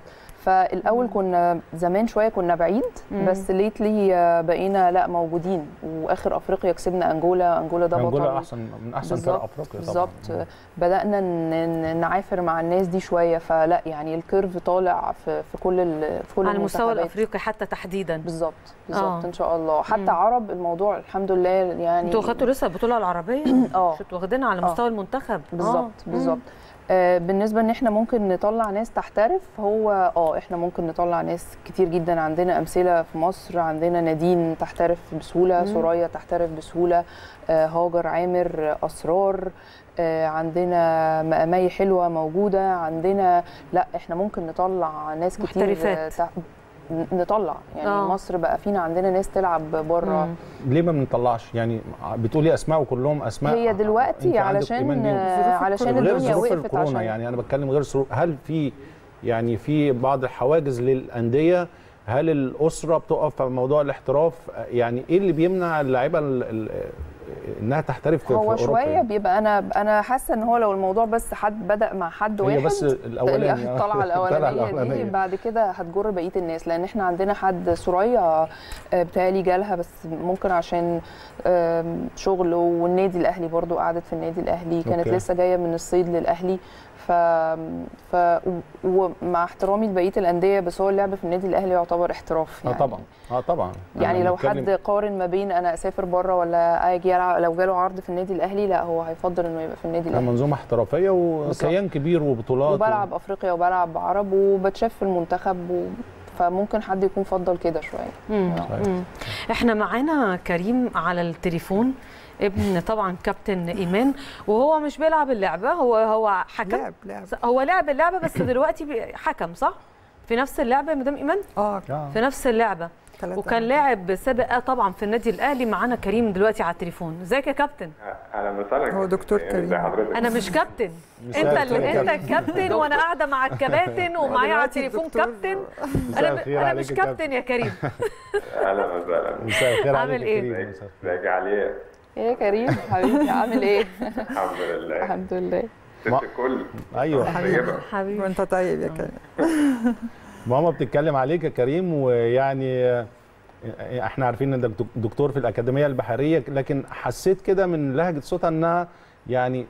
بالظبط فالاول كنا زمان شوية كنا بعيد. بس ليتلي بقينا لا موجودين. وآخر أفريقيا كسبنا أنجولا أنجولا ده أنجولا بطل. أحسن من أحسن بالظبط، فرق أفريقيا طبعا. بالظبط. بدأنا ن- ن- نعافر مع الناس دي شوية فلا يعني الكيرف طالع في في كل ال- في كل على المستوى. الأفريقي حتى تحديدا. بالظبط بالظبط آه. إن شاء الله. حتى مم. عرب الموضوع الحمد لله يعني أنتوا خدتوا لسه البطولة العربية؟ [COUGHS] آه. مش واخدينها على آه. مستوى المنتخب؟ بالظبط آه. بالظبط آه بالنسبة إن إحنا ممكن نطلع ناس تحترف هو آه إحنا ممكن نطلع ناس كتير جدا عندنا أمثلة في مصر عندنا نادين تحترف بسهولة. سوريا تحترف بسهولة آه هاجر عامر آه، أسرار آه عندنا م- مي حلوة موجودة عندنا لا إحنا ممكن نطلع ناس كتير آه، محترفات. نطلع. يعني آه. مصر بقى فينا عندنا ناس تلعب بره. مم. ليه ما بنطلعش؟ يعني بتقولي أسماء وكلهم أسماء. هي دلوقتي علشان علشان الدنيا وقفت عشان يعني أنا بتكلم غير ظروف. هل في يعني في بعض الحواجز للأندية؟ هل الأسرة بتقف في موضوع الاحتراف؟ يعني إيه اللي بيمنع اللاعيبه ال- ال- إنها تحترف في هو في أوروبا شوية يعني؟ بيبقى أنا أنا حاسة إن هو لو الموضوع بس حد بدأ مع حد هي واحد بس الاولاني الطلعه [LAUGHS] الأولانية دي بعد كده هتجر بقية الناس لأن إحنا عندنا حد سوريا آه، بتهيألي جالها بس ممكن عشان آم، شغل والنادي الأهلي برضو قعدت في النادي الأهلي كانت أوكي. لسه جاية من الصيد للأهلي ف... ف ومع احترامي لبقية الأندية بس هو اللعب في النادي الأهلي يعتبر احتراف آه يعني. طبعا. آه طبعا. يعني أنا لو بتكلم- حد قارن ما بين أنا أسافر بره ولا أجي ألعب لو جاله عرض في النادي الأهلي لا هو هيفضل إنه يبقى في النادي الأهلي. منظومه احترافية وكيان كبير وبطولات وبلعب أفريقيا وبلعب عرب وبتشاف في المنتخب و... فممكن حد يكون فضل كده شوية. مم. إحنا معانا كريم على التليفون ابن طبعا كابتن إيمان وهو مش بيلعب اللعبة هو هو حكم؟ لعب لعب. هو لعب اللعبة بس [COUGHS] دلوقتي حكم صح؟ في نفس اللعبة يا مدام إيمان؟ آه. آه. في نفس اللعبة. وكان لاعب سابق طبعا في النادي الأهلي معانا كريم دلوقتي على التليفون. إزيك يا كابتن؟ أهلا وسهلا. هو دكتور ازي كريم. حضرتك؟ أنا مش كابتن. أنت اللي أنت كابتن. الكابتن وأنا قاعدة مع الكباتن [LAUGHS] ومعايا على التليفون كابتن. أنا الخير أنا مش كابتن. يا كريم. [LAUGHS] أهلا وسهلا. مساء الخير عامل عليك يا إيه؟ كريم. مساء الخير. إزيك يا علي؟ إيه يا كريم؟ حبيبي عامل إيه؟ الحمد لله. الحمد لله. ست الكل. أيوه. طيبة. حبيبي. وأنت طيب يا كريم. [LAUGHS] ماما بتتكلم عليك يا كريم ويعني إحنا عارفين انك دك- دكتور في الأكاديمية البحرية لكن حسيت كده من لهجة صوتها إنها يعني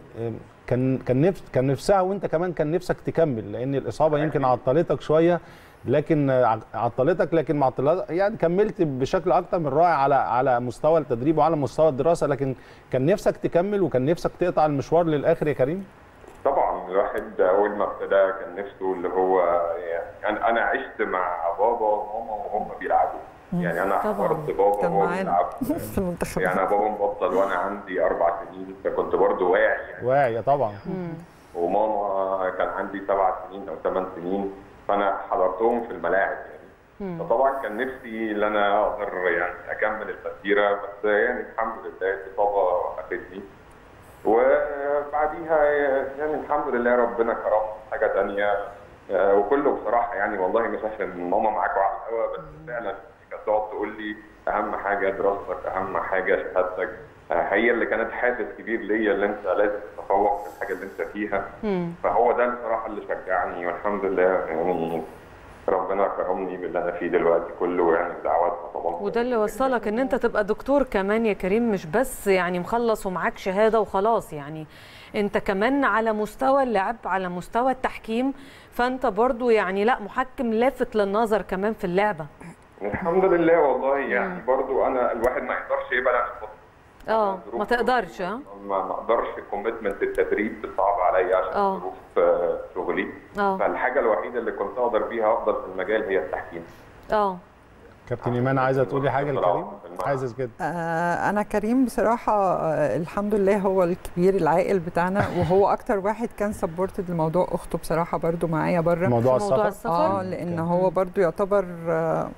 كان كان نفس كان نفسها وأنت كمان كان نفسك تكمل لأن الإصابة يمكن عطلتك شوية لكن عطلتك لكن ما يعني كملت بشكل أكتر من رائع على على مستوى التدريب وعلى مستوى الدراسة لكن كان نفسك تكمل وكان نفسك تقطع المشوار للآخر يا كريم؟ طبعا الواحد أول ما ابتدى كان نفسه اللي هو يعني أنا عشت مع بابا وماما وهم بيلعبوا. يعني أنا. حضرت بابا وهو. بيلعب. [LAUGHS] في المنتخب. يعني أنا بابا مبطل وأنا عندي أربع سنين فكنت برضه واعي يعني. واعي طبعا. وماما كان عندي سبع سنين أو ثمان سنين فأنا حضرتهم في الملاعب يعني. فطبعا كان نفسي إن أنا أقدر يعني أكمل المسيره بس يعني الحمد لله الاصابه وقفتني وبعديها يعني الحمد لله ربنا كرم حاجة تانية. آه، وكله بصراحة يعني والله مش عشان ماما معاكوا على الهوا بس فعلا كانت تقعد تقول لي أهم حاجة دراستك أهم حاجة شهادتك. هي اللي كانت حافز كبير ليا اللي أنت لازم تتفوق في الحاجة اللي أنت فيها. فهو ده الصراحه اللي شجعني والحمد لله يعني ربنا كرمني باللي أنا فيه دلوقتي كله يعني بدعواتنا طبعا وده اللي وصلك إن أنت تبقى دكتور كمان يا كريم مش بس يعني مخلص ومعاك شهادة وخلاص يعني أنت كمان على مستوى اللعب على مستوى التحكيم فأنت برضو يعني لأ محكم لافت للنظر كمان في اللعبة. الحمد لله والله يعني برضو أنا الواحد ما يقدرش يبعد عن آه ما تقدرش ها ما أقدرش الكوميتمنت التدريب صعب عليا عشان آه. ظروف آه، شغلي. آه. فالحاجة الوحيدة اللي كنت أقدر بيها أفضل في المجال هي التحكيم. آه. كابتن إيمان عايزة تقولي حاجة لكريم؟ حاسس كده آه، أنا كريم بصراحة آه، الحمد لله هو الكبير العاقل بتاعنا [LAUGHS] وهو أكتر واحد كان supported لموضوع أخته بصراحة برضو معايا بره. موضوع في موضوع السفر؟ آه لأن هو برضو يعتبر آه،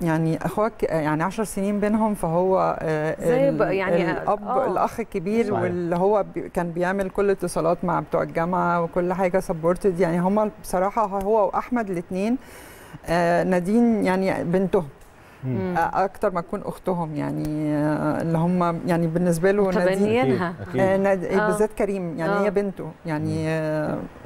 يعني أخوك يعني 10 سنين بينهم فهو آه، زي يعني الأب آه. الأخ الكبير صحيح. واللي هو بي كان بيعمل كل اتصالات مع بتوع الجامعة وكل حاجة supported يعني هما بصراحة هو وأحمد الاثنين نادين يعني بنتهم مم. آه، أكتر ما تكون أختهم يعني آه، اللي هم يعني بالنسبة له نادين متبنيينها آه، آه. بالذات كريم يعني آه. هي بنته يعني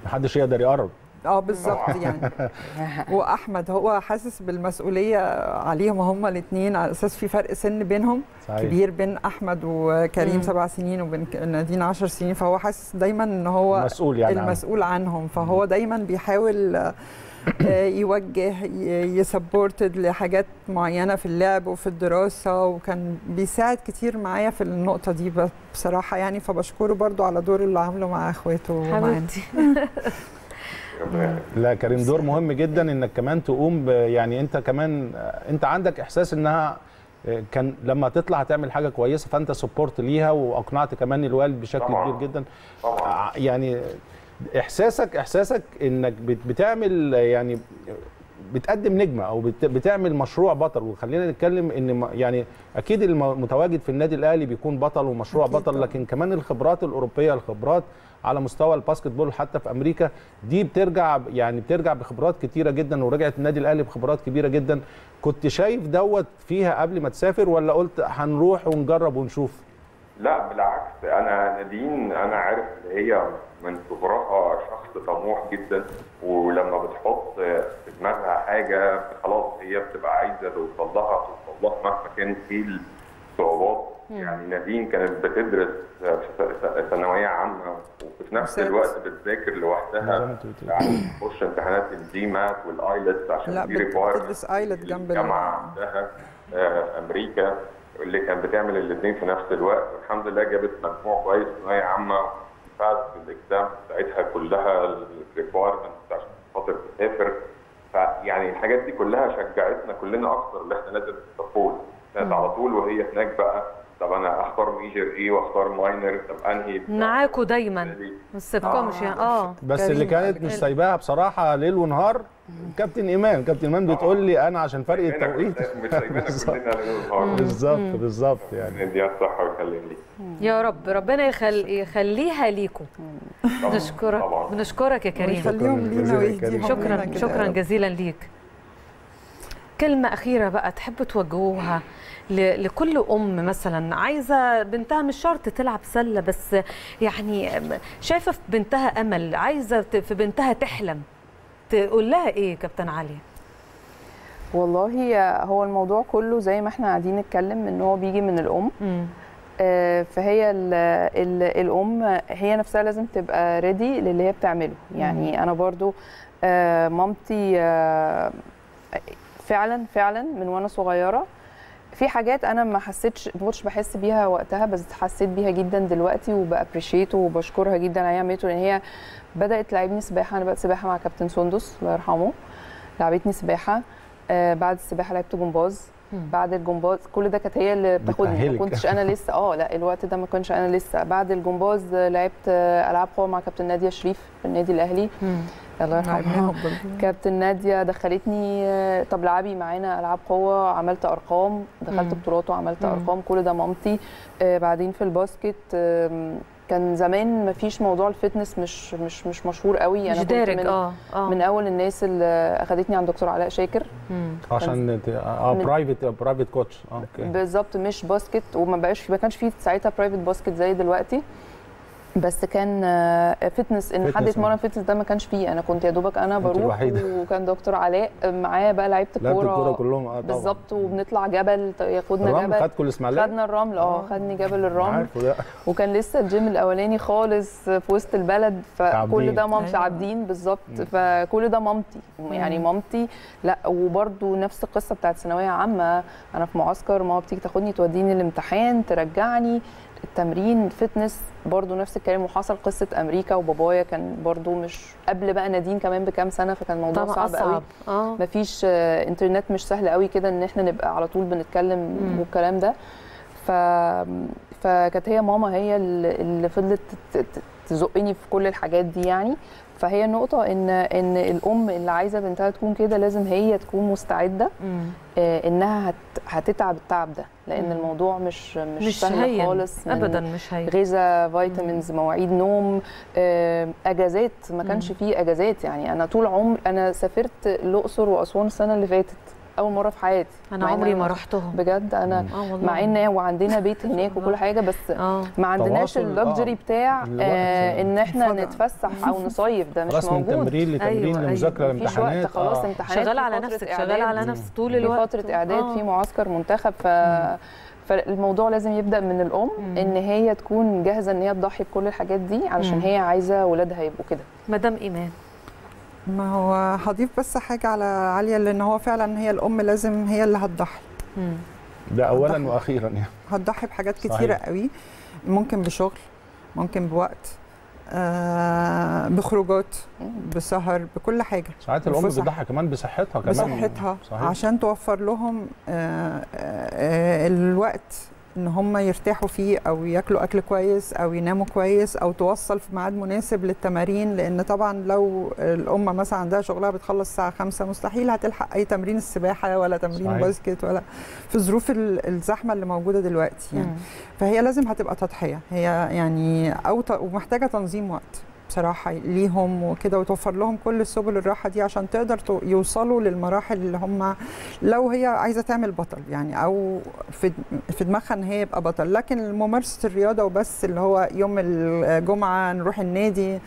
محدش يقدر يقرب آه، بالظبط يعني. [LAUGHS] واحمد هو حاسس بالمسؤولية عليهم هما الاثنين على أساس في فرق سن بينهم صحيح. كبير بين أحمد وكريم مم. سبع سنين وبين نادين عشر سنين فهو حاسس دايما إن هو مسؤول يعني. المسؤول عنهم. فهو دايما بيحاول آه، يوجه يسبورتد لحاجات معينة في اللعب وفي الدراسة وكان بيساعد كتير معايا في النقطة دي بصراحة يعني. فبشكره برضو على دور اللي عامله مع أخواته ومعانا حبيبتي. [LAUGHS] ربنا يخليك. لا كريم دور مهم جدا إنك كمان تقوم يعني أنت كمان أنت عندك إحساس إنها كان لما تطلع هتعمل حاجة كويسة فأنت سبورت ليها وأقنعت كمان الوالد بشكل طبعاً. كبير جدا طبعا ع- يعني إحساسك إحساسك إنك بت- بتعمل يعني بتقدم نجمة أو بت- بتعمل مشروع بطل. وخلينا نتكلم إن م- يعني أكيد المتواجد في النادي الأهلي بيكون بطل ومشروع أكيد بطل. لكن كمان الخبرات الأوروبية الخبرات على مستوى الباسكت بول حتى في أمريكا دي بترجع يعني بترجع بخبرات كتيرة جدا ورجعت النادي الأهلي بخبرات كبيرة جدا. كنت شايف دوت فيها قبل ما تسافر ولا قلت هنروح ونجرب ونشوف؟ لا بالعكس. أنا نادين أنا عارف هي من صغرها شخص طموح جدا ولما بتحط في دماغها حاجة خلاص هي بتبقى عايزة توصل لها توصل لها مهما كان في الصعوبات. يعني نادين كانت بتدرس في ثانوية عامة وفي نفس. الوقت بتذاكر لوحدها. ما انت بتقول. عشان تخش امتحانات ال GMAT وال IELTS عشان دي بتدرس IELTS جنب ال- الجامعة عندها آه، في أمريكا اللي كان بتعمل الاثنين في نفس الوقت. والحمد لله جابت مجموع كويس في ثانوية عامة. في ال exam بتاعتها كلها ال requirement عشان خاطر تسافر. فيعني الحاجات دي كلها شجعتنا كلنا أكتر اللي إحنا لازم كانت على طول وهي هناك بقى طب أنا أختار major إيه وأختار minor؟ طب أنهي؟ معاكوا دايما. ما تسيبكمش يعني آه. بس كريم. اللي كانت مش سايباها بصراحة ليل ونهار كابتن إيمان. كابتن إيمان بتقول لي أنا عشان فرق التوقيت. مش. [LAUGHS] كلنا ليل ونهار. بالظبط بالظبط يعني. نديها الصحة ويخليني. يا رب ربنا يخل... يخليها ليكم بنشكرك طبعا. بنشكرك يا كريم. ويخليهم لينا جزيلا ويهديهم شكرا شكرا. جزيلا ليك. كلمة أخيرة بقى تحبوا توجهوها؟ لكل أم مثلا عايزة بنتها مش شرط تلعب سلة بس يعني شايفة في بنتها أمل عايزة ت- في بنتها تحلم تقول لها إيه كابتن علي؟ والله هو الموضوع كله زي ما إحنا قاعدين نتكلم إن هو بيجي من الأم مم. آه، فهي ال ال الأم هي نفسها لازم تبقى ريدي للي هي بتعمله يعني أنا برضو آه، مامتي آه، فعلا فعلا من وأنا صغيرة في حاجات أنا ما حسيتش ما كنتش بحس بيها وقتها بس حسيت بيها جدا دلوقتي وبأبريشيت وبشكرها جدا على عملته لأن هي بدأت تلعبني سباحة. أنا بدات سباحة مع كابتن سندس الله يرحمه. لعبتني سباحة. آه بعد السباحة لعبت جمباز. بعد الجمباز كل ده كانت هي اللي بتاخدني. ما كنتش أنا لسه. آه لا الوقت ده ما كنتش أنا لسه. بعد الجمباز لعبت آه، ألعاب قوة مع كابتن نادية شريف في النادي الأهلي. الله يرحمها. كابتن نادية دخلتني آه، طب لعبي معانا ألعاب قوة عملت أرقام دخلت مم. بطولات وعملت مم. أرقام كل ده مامتي آه، بعدين في ال basket كان زمان ما فيش موضوع ال fitness مش مش مش مشهور قوي مش كنت دارج من, آه آه من أول الناس اللي أخدتني عند دكتور علاء شاكر مم. عشان آه private private coach okay بالظبط مش basket وما بقاش ما كانش فيه ساعتها private basket زي دلوقتي بس كان آه، fitness إن حد يتمرن آه. fitness ده ما كانش فيه. أنا كنت يا دوبك أنا بروح الوحيدة. وكان دكتور علاء معايا بقى لعيبة لعبت الكورة الكورة. كلهم آه طبعا. بالظبط وبنطلع جبل ياخدنا الرمل جبل. خدكم الاسماعيليه خدنا الرمل آه خدني جبل الرمل. وكان لسه الجيم الأولاني خالص في وسط البلد فكل. ده مامتي أيوة. عابدين بالظبط. فكل ده مامتي. يعني مامتي لا وبرده نفس القصة بتاعت ثانوية عامة. أنا في معسكر ماما بتيجي تاخدني توديني الامتحان ترجعني. التمرين fitness برضو نفس الكلام وحصل قصة أمريكا وبابايا كان برضو مش قبل بقى نادين كمان بكام سنة فكان الموضوع صعب قوي. أصعب. آه. مفيش آه، انترنت مش سهل قوي كده إن إحنا نبقى على طول بنتكلم مم. والكلام ده. ف فكانت هي ماما هي اللي فضلت تزقني في كل الحاجات دي يعني. فهي النقطة إن إن الأم اللي عايزة بنتها تكون كده لازم هي تكون مستعدة مم. آه، إنها هت هتتعب التعب ده لأن مم. الموضوع مش مش, مش سهل هين خالص من ابدا مش هين غذاء فيتامينز مواعيد نوم آه، أجازات ما كانش. فيه أجازات يعني أنا طول عمر أنا سافرت الأقصر وأسوان السنة اللي فاتت أول مرة في حياتي أنا عمري ما رحتهم بجد أنا والله مع إن وعندنا بيت هناك وكل حاجة بس آه ما عندناش تواصل، اللكجري آه. بتاع آه إن إحنا. نتفسح أو نصيف ده مش خلاص من موجود تمرين لتمرين أيوة، لمذاكرة مفيش وقت لامتحانات خلاص آه. امتحانات شغال في على نفسك. شغال على نفسك طول في الوقت فترة إعداد آه. في معسكر منتخب ف فالموضوع لازم يبدأ من الأم مم. إن هي تكون جاهزة إن هي تضحي بكل الحاجات دي علشان مم. هي عايزة ولادها يبقوا كده مدام إيمان ما هو هضيف بس حاجة على عليا لأن هو فعلا هي الأم لازم هي اللي هتضحي. ده اولا هتضحي. وأخيرا يعني هتضحي بحاجات صحيح. كتيرة قوي ممكن بشغل ممكن بوقت آه بخروجات بسهر بكل حاجة ساعات الأم. بتضحي كمان بصحتها كمان بصحتها صحيح. عشان توفر لهم آه آه الوقت إن هم يرتاحوا فيه أو ياكلوا أكل كويس أو يناموا كويس أو توصل في ميعاد مناسب للتمارين لأن طبعا لو الام مثلا عندها شغلها بتخلص الساعة 5 مستحيل هتلحق أي تمرين السباحة ولا تمرين صحيح. باسكت ولا في ظروف ال- الزحمة اللي موجودة دلوقتي يعني مم. فهي لازم هتبقى تضحية هي يعني أو ت- ومحتاجة تنظيم وقت بصراحة ليهم وكده وتوفر لهم كل سبل الراحة دي عشان تقدر يوصلوا للمراحل اللي هم لو هي عايزة تعمل بطل يعني أو في في دماغها إن هي يبقى بطل. لكن ممارسة الرياضة وبس اللي هو يوم الجمعة نروح النادي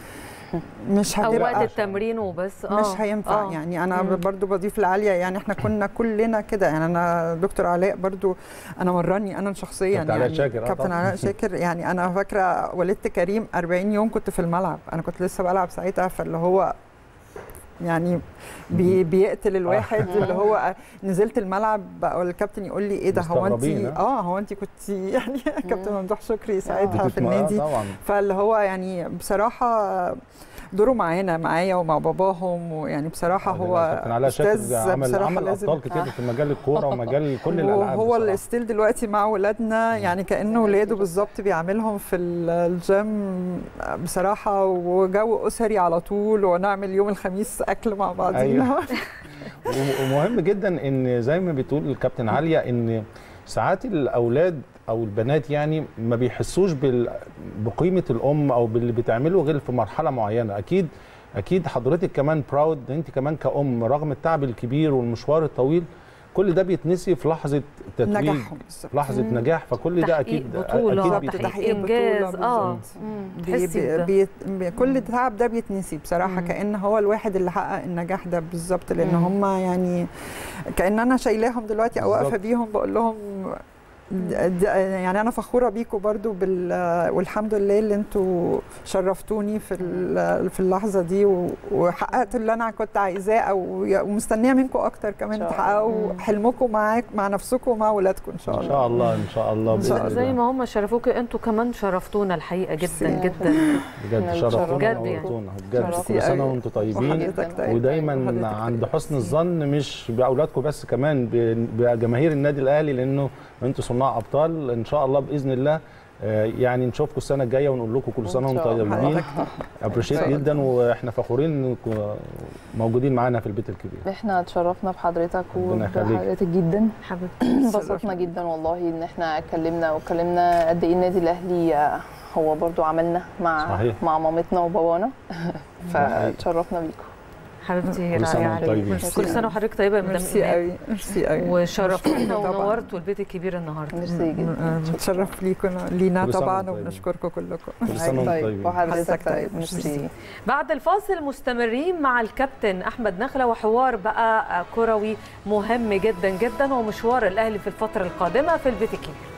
مش أو وقت التمرين وبس. آه. مش هينفع. آه. يعني أنا مم. برضو بضيف لعاليه يعني إحنا كنا كلنا كده. يعني أنا دكتور علاء برضو أنا مرني أنا شخصيا كابتن علاء يعني. شاكر، آه كابتن. علاء [LAUGHS] شاكر. يعني أنا فاكرة ولدت كريم 40 يوم كنت في الملعب. أنا كنت لسه بلعب ساعتها فاللي هو يعني بي بيقتل الواحد اللي هو [LAUGHS] نزلت الملعب بقى الكابتن يقول لي إيه ده هو انت آه هو انت كنت [LAUGHS] يعني كابتن ممدوح شكري ساعتها في آه النادي. فاللي هو يعني بصراحة دوره معانا معايا ومع باباهم ويعني بصراحة هو كابتن علاء أستاذ عمل عمل أبطال كتير في مجال الكورة ومجال [LAUGHS] كل الألعاب وهو بصراحة. الستيل دلوقتي مع ولادنا يعني كأنه ولاده بالظبط بيعملهم في ال- الجيم بصراحة وجو أسري على طول ونعمل يوم الخميس أكل مع بعضينا أيوة. [LAUGHS] ومهم جدا إن زي ما بتقول الكابتن عليا إن ساعات الأولاد أو البنات يعني ما بيحسوش بال... بقيمة الأم أو باللي بتعمله غير في مرحلة معينة. أكيد أكيد حضرتك كمان proud أنت كمان كأم رغم التعب الكبير والمشوار الطويل كل ده بيتنسي في لحظة تتويج نجاحهم لحظة مم. نجاح. فكل ده أكيد بطولة أكيد تحقيق تحقيق إنجاز بطولة آه. بي بي بي كل التعب ده بيتنسي بصراحة. مم. كأن هو الواحد اللي حقق النجاح ده بالظبط. لأن مم. هم يعني كأن أنا شايلاهم دلوقتي أو واقفة. بيهم بقول لهم يعني أنا فخورة بيكم برضو بال والحمد لله اللي أنتوا شرفتوني في ال- في اللحظة دي و- وحققتوا اللي أنا كنت عايزاه أو ومستنية منكم أكتر كمان. تحققوا. حلمكم معاك مع نفسكم ومع اولادكم إن شاء إن الله شاء الله إن شاء الله إن شاء زي الله. ما هم شرفوكي أنتوا كمان شرفتونا الحقيقة جدا. جدا [LAUGHS] بجد إحنا شرفتونا بجد يعني. ونورتونا بجد شرفتنا. كل سنة وأنتم طيبين طيب. ودايما عند طيب. حسن الظن مش باولادكم بس كمان ب- بجماهير النادي الأهلي لأنه أنتوا صناع أبطال إن شاء الله بإذن الله. آه، يعني نشوفكم السنة الجاية ونقول لكم كل سنة وأنتم شاء الله. طيبين. ابريشيت. جدا وإحنا فخورين إنكم موجودين معانا في البيت الكبير. إحنا اتشرفنا بحضرتك ربنا يخليك. وبحضرتك جدا. حبيبتي. انبسطنا جدا والله إن إحنا اتكلمنا واتكلمنا قد إيه النادي الأهلي هو برضو عملنا مع صحيح. مع مامتنا وبابانا. فتشرفنا بيكم. حبيبتي طيبين. عليك. كل سنة وحضرتك طيبة يا مدام ميرسي. قوي ميرسي قوي وشرفتونا طبعاً. ونورتوا البيت الكبير النهارده ميرسي جدا متشرف ليكم لينا طبعا. وبنشكركم كلكم كل سنة وأنتم طيب طيبين وحضرتك حضرتك طيب. ميرسي بعد الفاصل مستمرين مع الكابتن أحمد نخلة وحوار بقى كروي مهم جدا جدا ومشوار الأهلي في الفترة القادمة في البيت الكبير